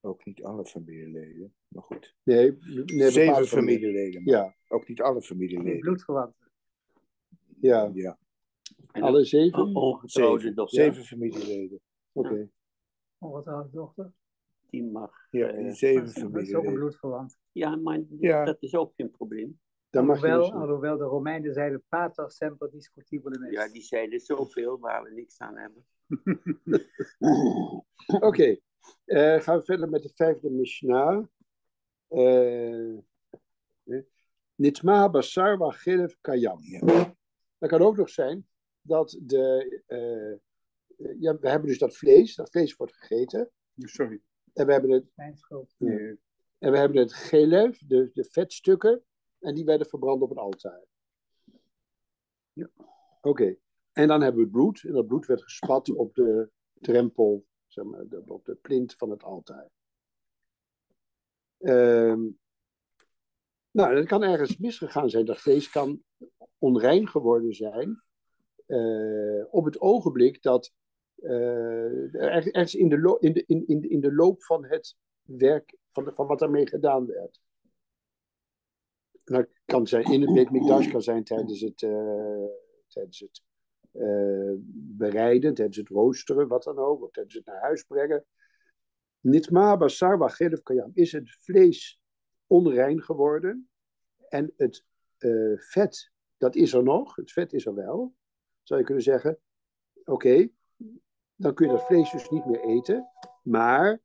Ook niet alle familieleden, maar goed. Nee, nee Zeven familieleden. maar Ja, Ook niet alle familieleden. bloedverwanten. ja. Ja, En Alle zeven? ongetrouwde zeven, dochter, zeven familieleden. Oké. Ongetrouwde dochter. die mag. Ja, eh, zeven Dat is ook een familieleden. bloedverwant. ja, maar Ja. dat is ook geen probleem. Dan mag je Alhoewel, alhoewel de Romeinen zeiden pater semper discutibile est. Ja, die zeiden zoveel waar we niks aan hebben. Oké, eh, gaan we verder met de vijfde Mishnah. Eh, eh, Nitma basar wa chilef kayam. Ja. Dat kan ook nog zijn dat de. eh, ja, we hebben dus dat vlees, dat vlees wordt gegeten. Sorry. En we hebben het, Mijn schuld. en we hebben het gelef, de, de vetstukken, en die werden verbrand op het altaar. Oké, en dan hebben we het bloed, en dat bloed werd gespat op de drempel, zeg maar, op de plint van het altaar. Ehm, nou, het kan ergens misgegaan zijn. Dat vlees kan onrein geworden zijn. eh, op het ogenblik dat eh, er- ergens in de, in, de, in, in, de loop van het werk, van, de, van wat daarmee gedaan werd. dat kan zijn in het Beit Mikdash, kan zijn tijdens het, eh, tijdens het bereiden, tijdens het roosteren, wat dan ook, of tijdens het naar huis brengen. Nitma basar wachelev kayam is het vlees onrein geworden en het eh, vet, dat is er nog, het vet is er wel. Zou je kunnen zeggen, oké, dan kun je dat vlees dus niet meer eten, maar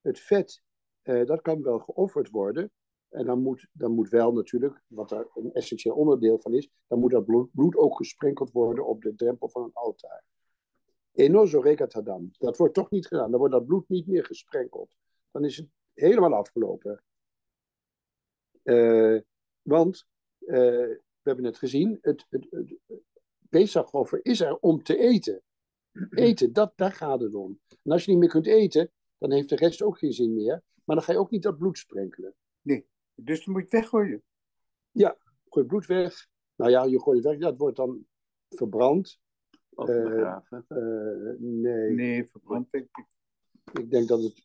het vet, eh, dat kan wel geofferd worden. En dan moet, dan moet wel natuurlijk, wat daar een essentieel onderdeel van is, dan moet dat bloed, bloed ook gesprenkeld worden op de drempel van het altaar. Enozo regatadam. Dat wordt toch niet gedaan. Dan wordt dat bloed niet meer gesprenkeld. Dan is het helemaal afgelopen. Eh, want, eh, we hebben het gezien, het, het, het, is er om te eten. Eten, dat, daar gaat het om. En als je niet meer kunt eten, dan heeft de rest ook geen zin meer. Maar dan ga je ook niet dat bloed sprenkelen. Nee, dus dan moet je het weggooien. Gooi het bloed weg. Nou ja, je gooit het weg. Dat wordt dan verbrand. Of Eh, begraven. Eh, nee, Nee, verbrand denk ik. ik denk dat het...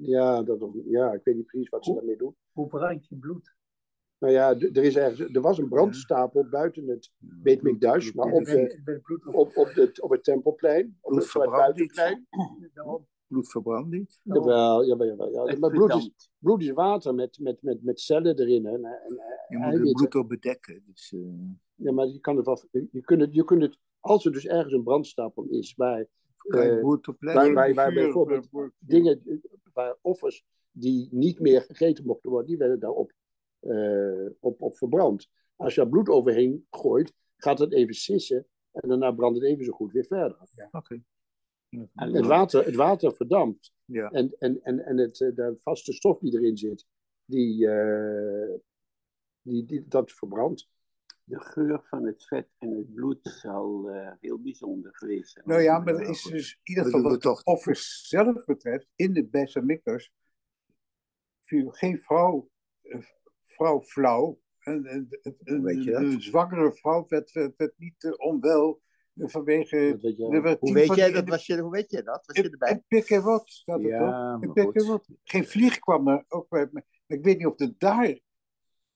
Ja, dat, ja, ik weet niet precies wat ze daarmee doen. Hoe brand je bloed? Nou ja, er, is ergens, er was een brandstapel buiten het Beit Mikdash, maar op, de, Bij- bij het bloed op, op, de, op het tempelplein, op het, het buitenplein. Bloed verbrandt niet. Jawel, jawel, jawel. Ja, Het maar bloed is, bloed is water met, met, met, met cellen erin. En, en, en Je moet het bloed ook bedekken. Dus, eh, Ja, maar je kan het wel, je kunt het, je kunt het, als er dus ergens een brandstapel is, waar, eh, waar, bijvoorbeeld vuur. dingen, eh, waar offers die niet meer gegeten mochten worden, die werden daarop eh, op, op verbrand. Als je daar bloed overheen gooit, gaat het even sissen en daarna brandt het even zo goed weer verder. Oké. Het water, het water verdampt Ja. en, en, en, en het, eh, de vaste stof die erin zit, die, eh, die, die, dat verbrandt. De geur van het vet en het bloed zal eh, heel bijzonder geweest zijn. Nou ja, maar er is dus in ieder Dat geval wat het offers zelf betreft, in de Besamikkers viel geen vrouw, eh, vrouw flauw. Een, een, een, een, weet je dat? een zwangere vrouw werd, werd, werd niet eh, onwel vanwege... Dat je werd Hoe weet jij dat? Was je, hoe weet jij dat? Was je erbij? in pik en wat staat? Ja, en wat. Geen vlieg kwam er ook bij. Maar ik weet niet of het daar,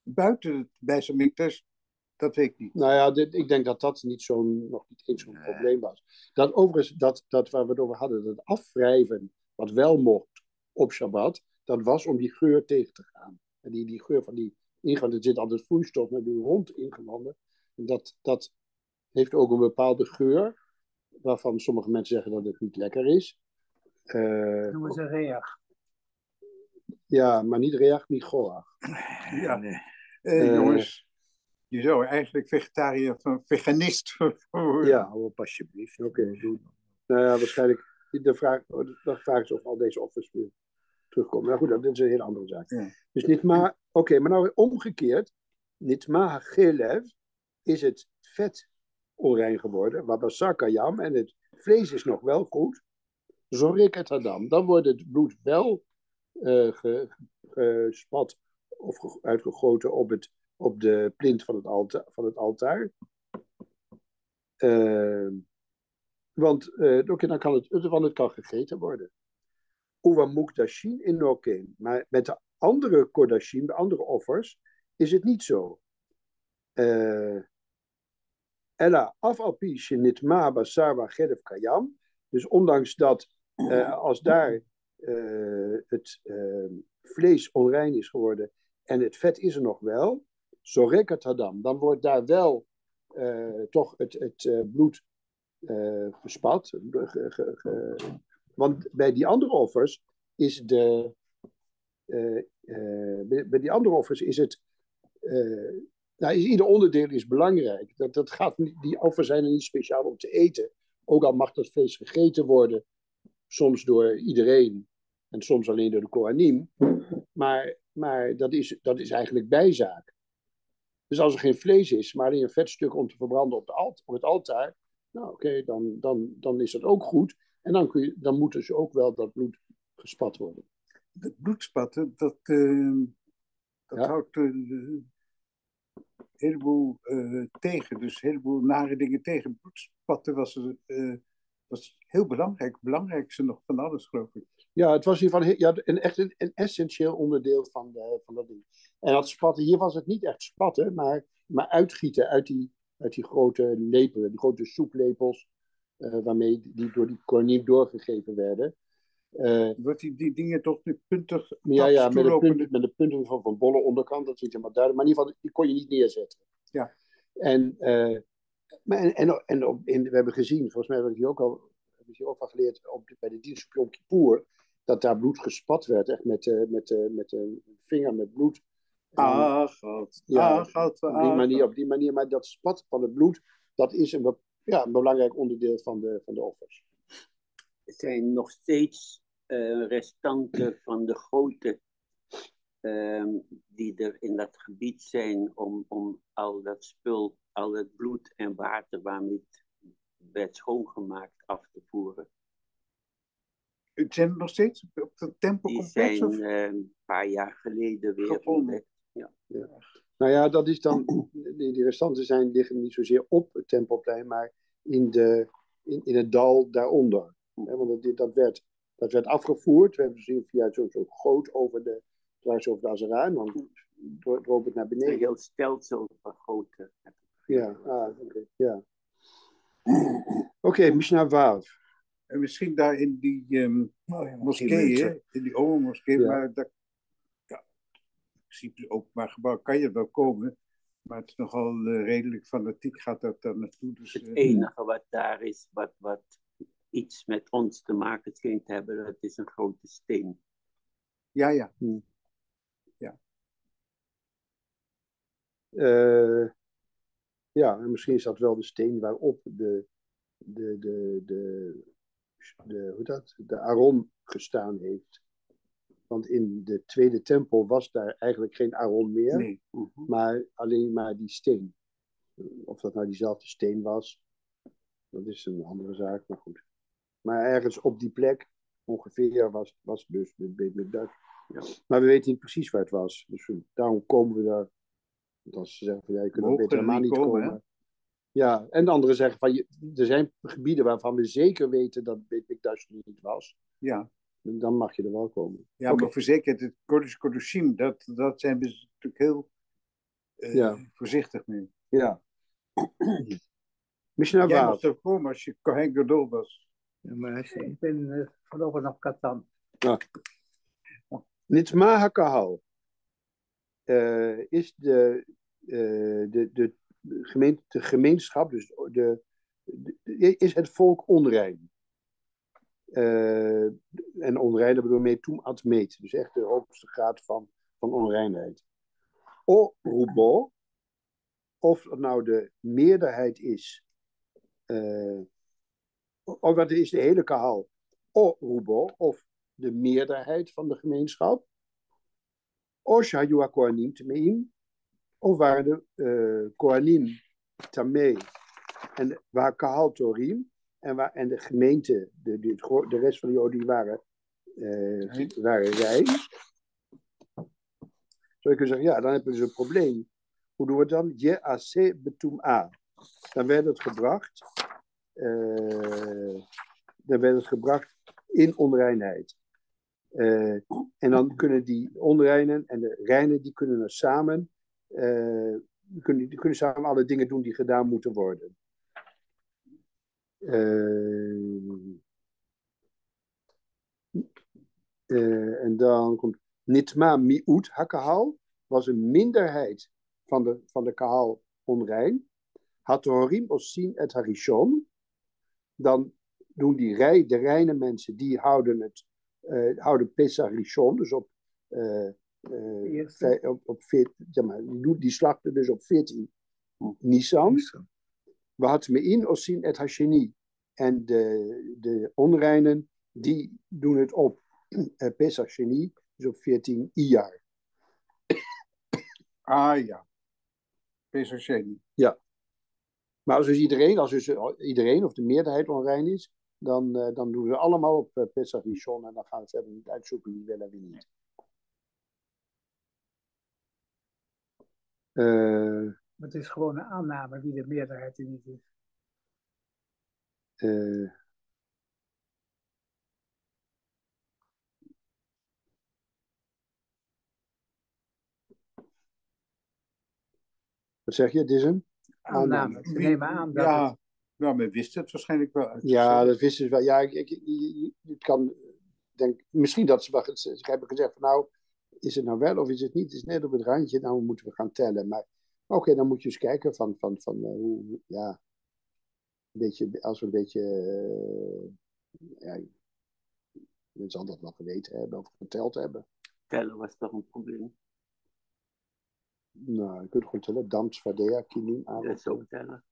buiten het Besamikkers, dat weet ik niet. Nou ja, dit, ik denk dat dat niet zo'n, nog niet eens zo'n Nee. probleem was. Dat overigens, dat, dat waar we het over hadden, dat afwrijven, wat wel mocht op Shabbat, dat was om die geur tegen te gaan. En die, die geur van die ingang, er zit altijd vloeistof met die rond ingewanden. En dat, dat heeft ook een bepaalde geur, waarvan sommige mensen zeggen dat het niet lekker is. Eh, Noemen ze reach. ja, maar niet reach, niet goach. Ja. Nee. Eh, Eh. jongens, je zou eigenlijk vegetariër van veganist worden. Ja, hou op alsjeblieft. Oké, goed. Nou ja, waarschijnlijk. De vraag, de vraag is of al deze offers weer terugkomen. Nou goed, dat is een hele andere zaak. Ja. Dus niet maar, oké, maar nou omgekeerd. Niet maar gelev is het vet onrein geworden. Wabasaka jam en het vlees is nog wel goed. Zorik het adam. Dan wordt het bloed wel eh, ge- gespat of ge- uitgegoten op, het, op de plint van het, van het altaar. Eh, want eh, oké, dan kan het, want het kan gegeten worden. Uwa mukdashin in noken. Maar met de andere kodashim, de andere offers, is het niet zo. Eh, Ella af alpi shenitma basar wa gedev kayam. Dus ondanks dat eh, als daar het eh, vlees onrein is geworden en het vet is er nog wel, zorek het hadam, dan wordt daar wel eh, toch het, het eh, bloed eh, gespat. ge- ge- ge- want bij die andere offers is de. bij, bij die andere offers is het. nou, is, ieder onderdeel is belangrijk. Dat, dat gaat die offers zijn er niet speciaal om te eten. Ook al mag dat vlees gegeten worden, soms door iedereen en soms alleen door de Kohanim. Maar, maar dat, is, dat is eigenlijk bijzaak. Dus als er geen vlees is, maar alleen een vetstuk om te verbranden op, de alt, op het altaar, nou oké, dan, dan, dan is dat ook goed. En dan, kun je, dan moet dus ook wel dat bloed gespat worden. Het bloedspatten, dat, eh, dat Ja. houdt eh, een heleboel eh, tegen. Dus een heleboel nare dingen tegen. Bloedspatten was, eh, was heel belangrijk. Belangrijkste nog van alles, geloof ik. Ja, het was hier van, ja, een, echt een, een essentieel onderdeel van, de, van dat ding. En dat spatten, hier was het niet echt spatten, maar, maar uitgieten uit die, uit die grote lepelen, die grote soeplepels, eh, waarmee die door die konijn doorgegeven werden. Eh, Wordt die, die dingen toch nu puntig ja, ja, met de, met de punten van, van bolle onderkant, dat is niet helemaal duidelijk. Maar in ieder geval, die kon je niet neerzetten. Ja. En, eh, maar en, en, en op, in, we hebben gezien, volgens mij hebben we hier ook al, hebben we hier ook al geleerd op, de- bij de dienst Yom Kippur, dat daar bloed gespat werd, echt met, eh, met, eh, met een vinger met bloed. En Ah. Ja, ah, goud. op, die ah, manier, goud. op die manier, maar dat spat van het bloed, dat is een, ja, een belangrijk onderdeel van de, van de offers. Er zijn nog steeds eh, restanten van de goten ehm, die er in dat gebied zijn om, om al dat spul, al het bloed en water waarmee het werd schoongemaakt af te voeren. Het zijn er nog steeds op het Die tempelcomplex? zijn Of? eh, een paar jaar geleden weer Gevonden. ontdekt. Nou ja, dat is dan, die, die restanten zijn, liggen niet zozeer op het tempelplein, maar in, de, in, in het dal daaronder. Hè, want dat, dat, werd, dat werd afgevoerd, we hebben gezien via zo'n zo goot over de, dwars over de en dan dro- droop het naar Een beneden. heel stelsel van goten. Ja, ah, oké, ja. Oké, Mishnah Wav. En misschien daar in die ehm moskee, meter. hè, in die oude moskee, Ja. maar dat, ja, in principe ook maar gebouw kan je wel komen, maar het is nogal eh, redelijk fanatiek gaat dat daar naartoe. Dus, Het eh, enige wat daar is, wat, wat iets met ons te maken schijnt te hebben, dat is een grote steen. ja, ja. Eh, ja, en misschien is dat wel de steen waarop de, de, de, de, de, hoe dat, de Aaron gestaan heeft. Want in de tweede tempel was daar eigenlijk geen Aaron meer, Nee. maar alleen maar die steen. Of dat nou diezelfde steen was, dat is een andere zaak, maar goed. Maar ergens op die plek ongeveer was, was dus Beet met Duik. Maar we weten niet precies waar het was. Dus daarom komen we daar. Want als ze zeggen van ja, je kunt er beter er helemaal niet niet komen. komen, Ja, en de anderen zeggen van je, er zijn gebieden waarvan we zeker weten dat Mikdash er niet was. Ja, Dan mag je er wel komen. ja Oké. maar voor zekerheid, het Kodesh Kodeshim, dat, dat zijn we natuurlijk heel eh, Ja. voorzichtig mee. Ja. Mishnah Jij mocht er komen als je Kohen Gadol was. Ja, maar ik ben eh, voorlopig nog Katan. Nitma HaKahal eh, is de, eh, de, de, de gemeenschap, dus de, is het volk onrein. Eh, en onrein, daar bedoel ik mee toem ad meet, dus echt de hoogste graad van, van onreinheid. O rubo, of het nou de meerderheid is, eh, of wat is de hele kahal, o rubo, of de meerderheid van de gemeenschap. Of Shayu Kohanim Tameim. Of waren de eh Kohanim en waar Kahal Torim en, waar, en de gemeente, de, de, de rest van de Joden die waren, eh, waren rein. Zou je kunnen zeggen, ja, dan hebben we dus een probleem. Hoe doen we het dan? Je AC betum A. Dan werd het gebracht, eh, dan werd het gebracht in onreinheid. En dan kunnen die onreinen en de reinen, die kunnen er samen, die kunnen, kunnen samen alle dingen doen die gedaan moeten worden. Eh, eh, en dan komt Nitma Mi'ut Hakahal, was een minderheid van de, van de Kahal onrein. Hatorim Osin et Harishon, dan doen die rij, de reine mensen, die houden het houden Pesach Rishon, dus op, eh, vij- op, op 14, zeg maar, die, slachten dus op 14 Nisan. We hadden me in Osin et Hasheni. En de, de onreinen, die doen het op eh, Pesach Sheni, dus op 14 Iyar. Ah ja, Pesach Sheni. Maar als dus iedereen, als dus iedereen of de meerderheid onrein is, dan, eh, dan doen ze allemaal op eh, Pesach Rishon en dan gaan ze even niet uitzoeken wie wel en wie niet. Eh, het is gewoon een aanname wie de meerderheid in niet is. Eh, wat zeg je, dit is een? Aanname. We neem nemen aan dat ja. Het... Nou, men wist het waarschijnlijk wel. Ja, dat wisten ze wel. Ja, ik, ik, ik, kan, denk, misschien dat ze ze hebben gezegd van nou, is het nou wel of is het niet? Het is net op het randje, nou moeten we gaan tellen. Maar oké, dan moet je eens kijken van, van, van eh, hoe, ja, een beetje, als we een beetje, eh, ja, men zal dat wel geweten hebben of geteld hebben. Tellen was toch een probleem. Nou, je kunt gewoon tellen, Dams, Vadea, Kinim, Dat is ook tellen.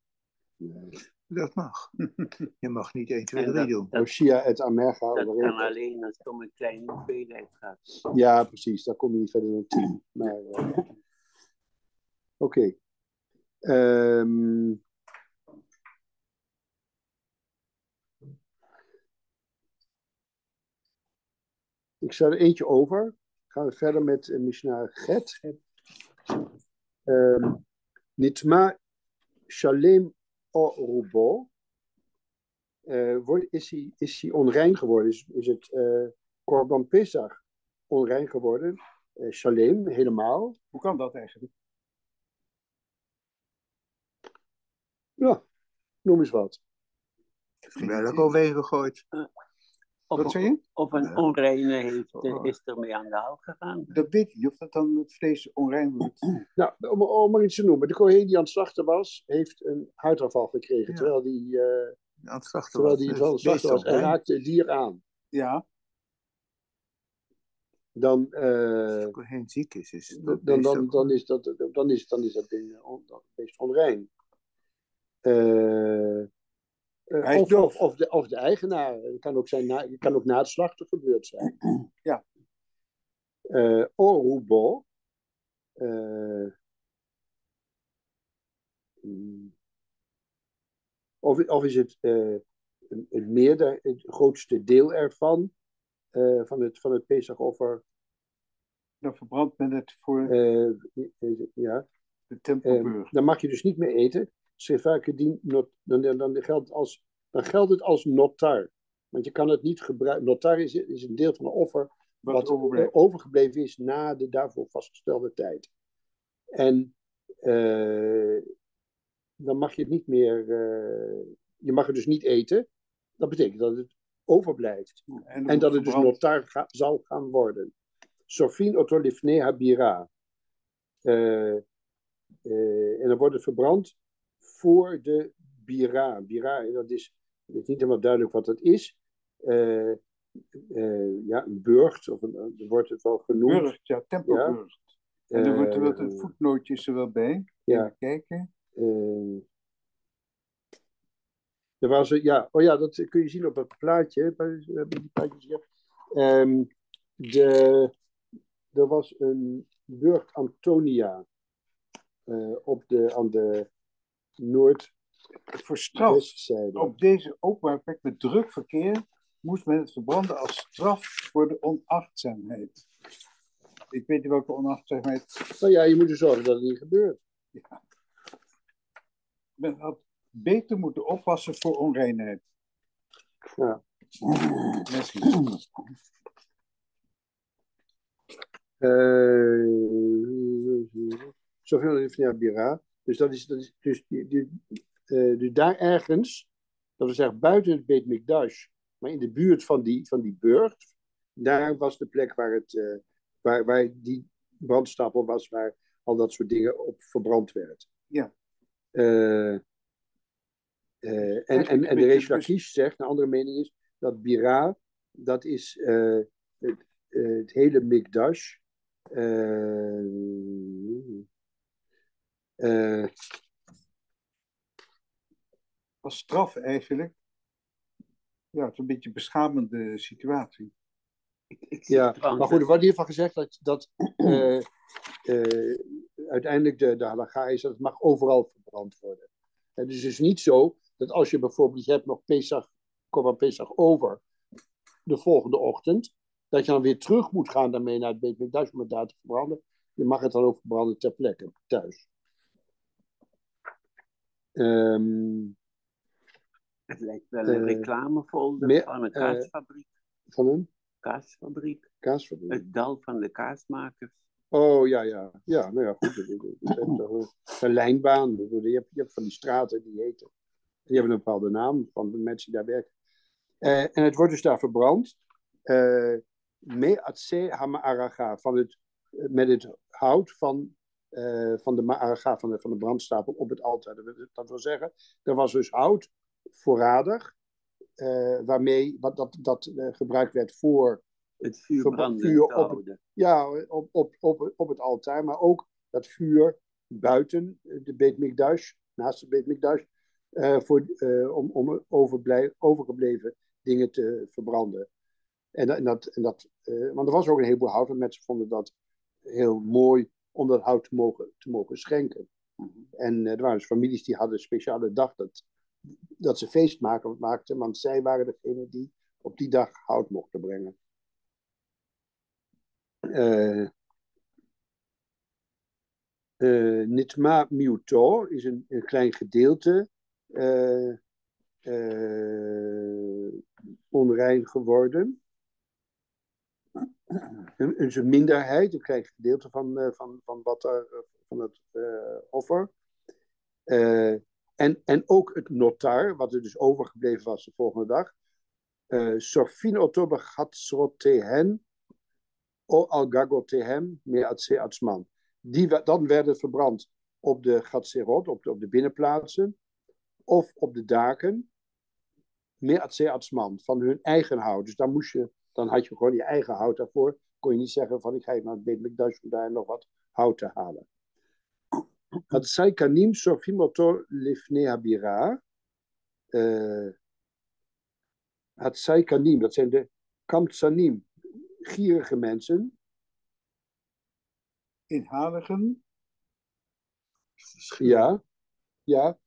Dat mag. Je mag niet 1, 2, En 3 dat- doen. Oshia et Amerga. Dat kan alleen als het om een kleine hoeveelheid gaat. Ja, precies. Daar kom je niet verder dan 10. Maar, eh, Oké. Ehm, ik stel er eentje over. Gaan we verder met uh, Mishnah Get. Ehm, Nitma Shalem Eh, wordt- is, hij, is hij onrein geworden? Is, is het eh Korban Pesach onrein geworden? Eh, Shalem, helemaal. Hoe kan dat eigenlijk? Ja, noem eens wat. Wel ook alweer gegooid. Of, Wat zei je? of een onreine heeft, eh, Oh. is ermee aan de haal gegaan. Dat weet ik niet, of dat dan het vlees onrein wordt. Nou, om, om maar iets te noemen. De Kohen die aan het slachten was, heeft een huidaanval gekregen. Ja. Terwijl die, eh, Aan het slachten terwijl was. die van het slachten was. En raakte het dier aan. Ja, Dan, eh, Als ziek is, is het dan, dan, is dat, dan, is, dan is dat ding on, dat beest onrein. Eh, eh, Hij is of, doof. of, of, de, of de eigenaar. Het kan ook, zijn na, het kan ook na het slachten gebeurd zijn. Ja. Eh, Orubo. eh, mm, of, of is het eh, een, een meerder, het grootste deel ervan, eh, van het, van het Pesachoffer, dan verbrandt men het voor eh, ja, de eh, tempelburg. dan mag je dus niet meer eten. Sevakedien not, dan, dan, geldt als, dan geldt het als notar. Want je kan het niet gebruiken. Notar is, is een deel van een offer Wat eh, overgebleven is na de daarvoor vastgestelde tijd. En eh, dan mag je het niet meer, eh, je mag het dus niet eten. Dat betekent dat het overblijft. En dat het dus notar ga- zal gaan worden. Sofien otolifne habira. En dan wordt het verbrand voor de bira. Bira, dat is, het is niet helemaal duidelijk wat dat is. Eh, eh, ja, een burcht, of een, er wordt het wel genoemd. Burgt, ja, tempelburg. En er wordt er wat een Eh, voetnootje is er wel bij. ja. Even kijken. Eh, er was, ja, oh ja, dat kun je zien op dat plaatje. We hebben die plaatjes hier. Ehm, de, er was een burcht Antonia eh, op de, aan de Voor straf op deze openbare plek met druk verkeer moest men het verbranden als straf voor de onachtzaamheid. Ik weet niet welke onachtzaamheid. Nou ja, je moet er zorgen dat het niet gebeurt. Men had beter moeten oppassen voor onreinheid. Ja. Misschien. Eh, zoveel heeft ja, Bira. Dus dat is, dat is dus, die, die, eh, dus daar ergens, dat wil zeggen buiten het Beit Mikdash, maar in de buurt van die, van die burcht, daar was de plek waar, het, eh, waar, waar die brandstapel was, waar al dat soort dingen op verbrand werd. Ja. Eh, en, en, en de Reish Lakish zegt, een andere mening is, dat Bira, dat is eh, het, het hele Mikdash. Eh, eh, Als straf eigenlijk. Ja, het is een beetje een beschamende situatie. ja, maar goed, er wordt geval gezegd dat, dat eh, eh, uiteindelijk de, de halacha is dat het mag overal verbrand worden. Het is dus niet zo dat als je bijvoorbeeld, je hebt nog Pesach, Korban Pesach over de volgende ochtend, dat je dan weer terug moet gaan daarmee naar het Beit Mikdash om het daar te verbranden. Je mag het dan ook verbranden ter plekke, thuis. Ehm, Het lijkt wel een Eh, reclamefolder meer, van een eh, kaasfabriek. van een kaasfabriek. kaasfabriek. Het dal van de kaasmakers. Oh ja, ja. Ja, nou ja, goed. Een, lijnbaan. Je hebt, je hebt van die straten die heten. Die hebben een bepaalde naam van de mensen die daar werken. Eh, en het wordt dus daar verbrand. Uh, me atse hamaraga. Van het, met het hout van, uh, van de ma'araga, van de, van de brandstapel op het altaar. Dat, wil zeggen, er was dus hout voorradig. waarmee wat, dat, dat gebruikt werd voor het vuur, branden, vuur op, het, ja, op, op, op, op het altaar, maar ook dat vuur buiten de Beit Mikdash, naast de Beit Mikdash, voor, om, om overgebleven dingen te verbranden. En, en dat, en dat, want er was ook een heleboel hout, en mensen vonden dat heel mooi om dat hout te mogen, te mogen schenken. En er waren dus families die hadden een speciale dag dat, dat ze feest maken, maakten, want zij waren degene die op die dag hout mochten brengen. Uh, uh, Nitma Miuto is een, een klein gedeelte uh, onrein geworden. Een, een minderheid, een klein gedeelte van, van, van, wat er, van het offer. en, en ook het notar, wat er dus overgebleven was de volgende dag. Sorfin otober hen o al gagotehem me'atse atzman. Die dan werden verbrand op de gatserot, op de, op de binnenplaatsen, of op de daken, me'atse atzman, van hun eigen hout. Dus dan, moest je, dan had je gewoon je eigen hout daarvoor. Kon je niet zeggen van ik ga even naar het Beet om daar nog wat hout te halen. Het zei kanim sofimotor lifne habira. Het zei kanim, dat zijn de kamtsanim, gierige mensen. Inhaligen. Ja, ja.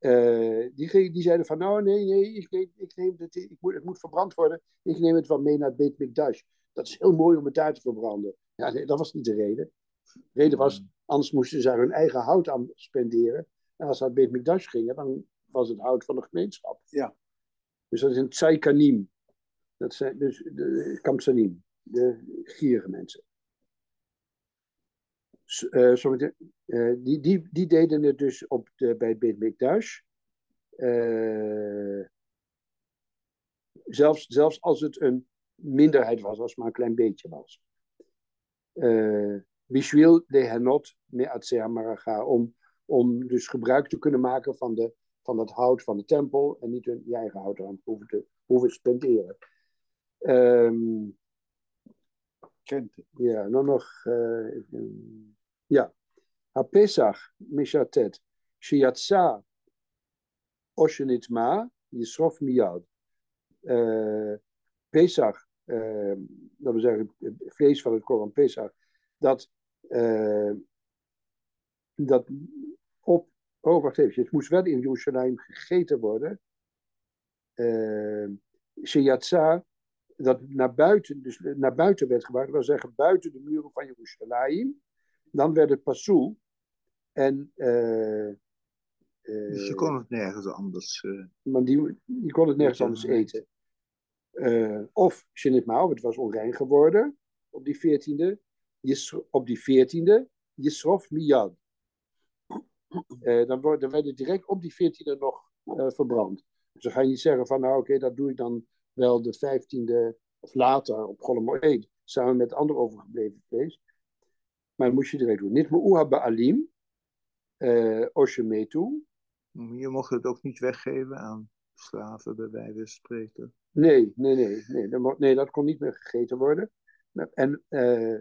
Uh, die, die zeiden van, nou nee, nee, ik neem, ik neem het, ik moet, het moet verbrand worden. Ik neem het wel mee naar het Beit Mikdash. Dat is heel mooi om het daar te verbranden. Ja, nee, dat was niet de reden. De reden was, hmm. anders moesten ze hun eigen hout aan spenderen. En als ze naar Beit Mikdash gingen, dan was het hout van de gemeenschap. Ja. Dus dat is een tsaikanim. Dat zijn dus de kamsanim de gierige mensen. Uh, uh, die, die, die deden het dus op de, bij Beit Mikdash. Uh, zelfs, zelfs als het een minderheid was, als het maar een klein beetje was. Bishwil de Hanot me Maraga, om, om dus gebruik te kunnen maken van, de, van het hout van de tempel en niet hun eigen hout aan hoeven te hoeven spenderen. Um, Kente. Ja, dan nog. Uh, ja. HaPesach, Mishatet, Shiatsa, Oshenitma, Yisrof Miyad. Uh, Pesach, uh, dat we zeggen, het vlees van het Koran Pesach, dat, uh, dat op, oh wacht even, het moest wel in Jeruzalem gegeten worden. Uh, dat naar buiten, dus naar buiten werd gebracht, dat wil zeggen buiten de muren van Jeruzalem. Dan werd het pasoe. En, uh, uh, dus je kon het nergens anders. Uh, maar die, die kon het nergens anders eten. Of Shinitma, het was onrein geworden op die veertiende. Op die veertiende, Yisrof Miyad. dan, wordt, dan werd het direct op die veertiende nog verbrand. Dus dan ga je niet zeggen van, nou oké, dat doe ik dan wel de vijftiende of later op Golem samen met andere overgebleven vlees. Maar dat moest je direct doen. Niet Uha Ba'alim, uh, Oshemetu. Je mocht het ook niet weggeven aan slaven, bij wijze van spreken. Nee, nee, nee, nee, dat, nee, dat kon niet meer gegeten worden. En uh,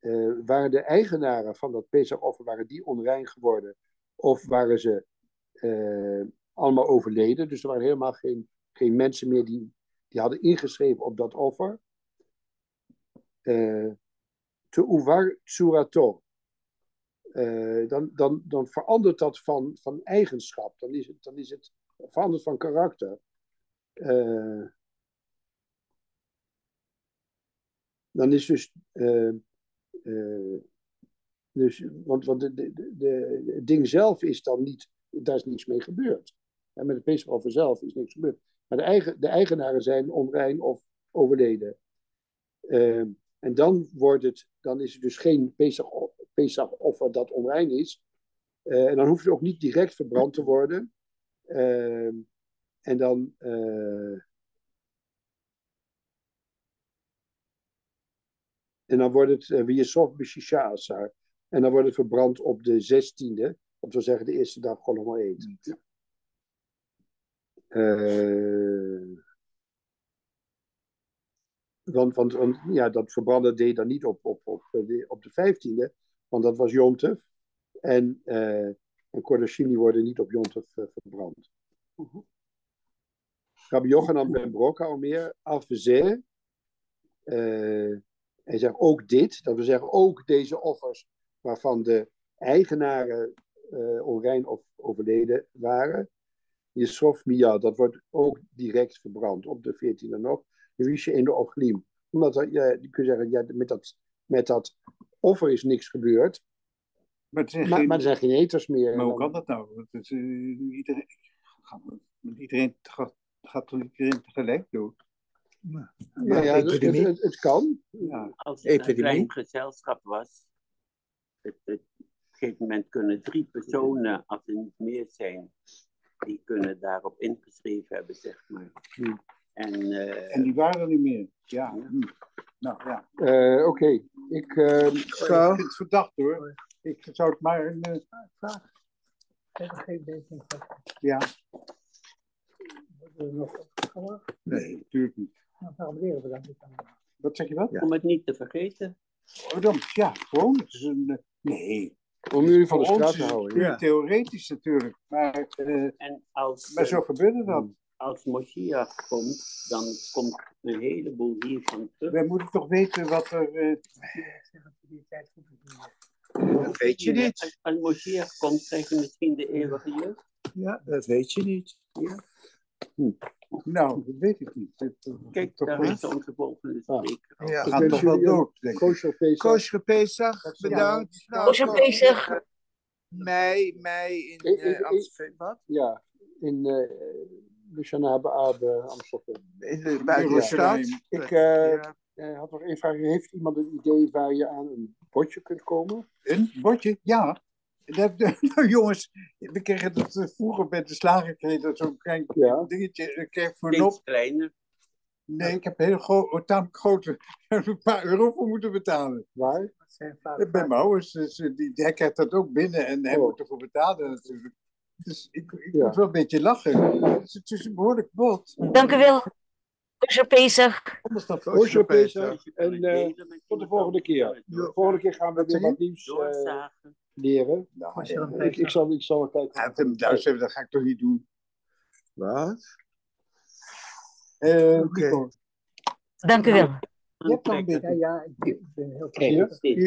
uh, waren de eigenaren van dat Pesach-offer, waren die onrein geworden? Of waren ze uh, allemaal overleden? Dus er waren helemaal geen, geen mensen meer die die hadden ingeschreven op dat offer. Te uvar tsurato. Dan, dan, dan verandert dat van, van eigenschap. Dan is het, dan is het veranderd van karakter. Uh, dan is dus. dus want want de, de, de, het ding zelf is dan niet. Daar is niets mee gebeurd. Met het Pesachoffer zelf is niks gebeurd. Maar de, eigen, de eigenaren zijn onrein of overleden. Uh, en dan, wordt het, dan is het dus geen Pesach, Pesach offer dat onrein is. Eh, en dan hoeft het ook niet direct verbrand te worden. Eh, en dan. eh, en dan wordt het uh, Wiesof Beshisha Asar. En dan wordt het verbrand op de zestiende. Dat wil zeggen de eerste dag gewoon nog maar eten. Eh, want, want, want ja, dat verbranden deed dan niet op, op, op, de, op de vijftiende. Want dat was Tov. En, eh en Kodashini worden niet op eh, verbrand. Rabbi Yochanan ben al meer afzee. Uh, hij zegt ook dit, dat we zeggen ook deze offers waarvan de eigenaren uh, onrein of overleden waren. Yesrof Mia, dat wordt ook direct verbrand op de 14e nog. Risje in de Ochlim. Omdat ja, je kunt zeggen, ja, met, dat, met dat offer is niks gebeurd. Maar, Maar, er zijn geen eters meer. maar hoe kan dat nou? Het, is, eh, iedereen, iedereen, gaat, gaat toch iedereen tegelijk dood? Nou ja, het, epidemie. het, het kan. Ja. Als het een klein gezelschap was, het, het, op een gegeven moment kunnen drie personen, als er niet meer zijn, die kunnen daarop ingeschreven hebben, zeg maar. En, eh, En die waren er niet meer. Ja. hm. Nou ja. Eh, Oké, ik. eh, Ik vind het verdacht hoor. Ik zou het maar een. eh, Vraag. Verder geen beetje. ja. Worden we nog opgevallen? Nee, natuurlijk niet. Nou, we allemaal? Wat zeg je wat? om het niet te vergeten, Oh, dan, ja, gewoon. Het is een, eh, nee. om jullie van de straat te houden. Ja. theoretisch natuurlijk. Maar, eh, en als, maar zo gebeurde dat. als Moshiach komt, dan komt een heleboel hiervan terug. Wij moeten toch weten wat er. eh, Zeggen dat die tijd goed is. Dat weet je niet. Als, als Moshiach komt, krijg je misschien de eeuwige jeugd. Ja, dat weet je niet. Nou, dat weet ik niet. Het, eh, Kijk, toch daar weet- is onze volgende spreker. al. Ja. we gaan toch wel ik. Kosher Pesach. Kosher Pesach, bedankt. Nou, Kosher Pesach. eh, Mei, mei in ik- eh, Amsterdam. Wat? Ja, in uh, de Shana Ba'ab uh, Amsterdam. In de buitenstad. Ik eh, Ja. eh, had nog één vraag. Heeft iemand een idee waar je aan een bordje kunt komen? Een bordje? Ja. Dat, nou, jongens, we kregen dat eh, vroeger bij de slager kreeg dat zo'n klein Ja. dingetje. Ik kreeg nop. Steeds kleiner. Nee, ik heb een heel groot, tamelijk grote, een paar euro voor moeten betalen. Waar? Vaak- Bij mijn ouders, dus, eh, die, hij krijgt dat ook binnen en hij Oh. moet ervoor betalen natuurlijk. Dus ik, ik Ja. moet wel een beetje lachen. Het is, is behoorlijk bot. Dank u wel. Pesach. Pesach. Kan En eh, met tot de volgende keer. De volgende keer gaan we weer wat nieuws eh, Doorzagen. Leren. Je dan Ik, zal, ik zal kijken. Ja, Tim, luister, dat ga ik toch niet doen. Wat? Eh, Oké. Nico, Dank u wel. je hebt nog een Ja, ja, ik ben- heel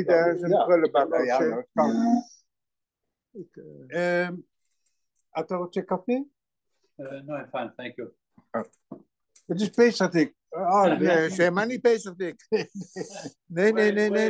wel. een Ja. prullenbak. Nou ja, nou, het kan. Ik, eh, Ehm Atoroche café? Uh, no, I'm fine, thank you. Het is Pesach, ik. Oh, nee, ze zijn maar niet bezig, Dick. Nee, nee, nee, nee. nee.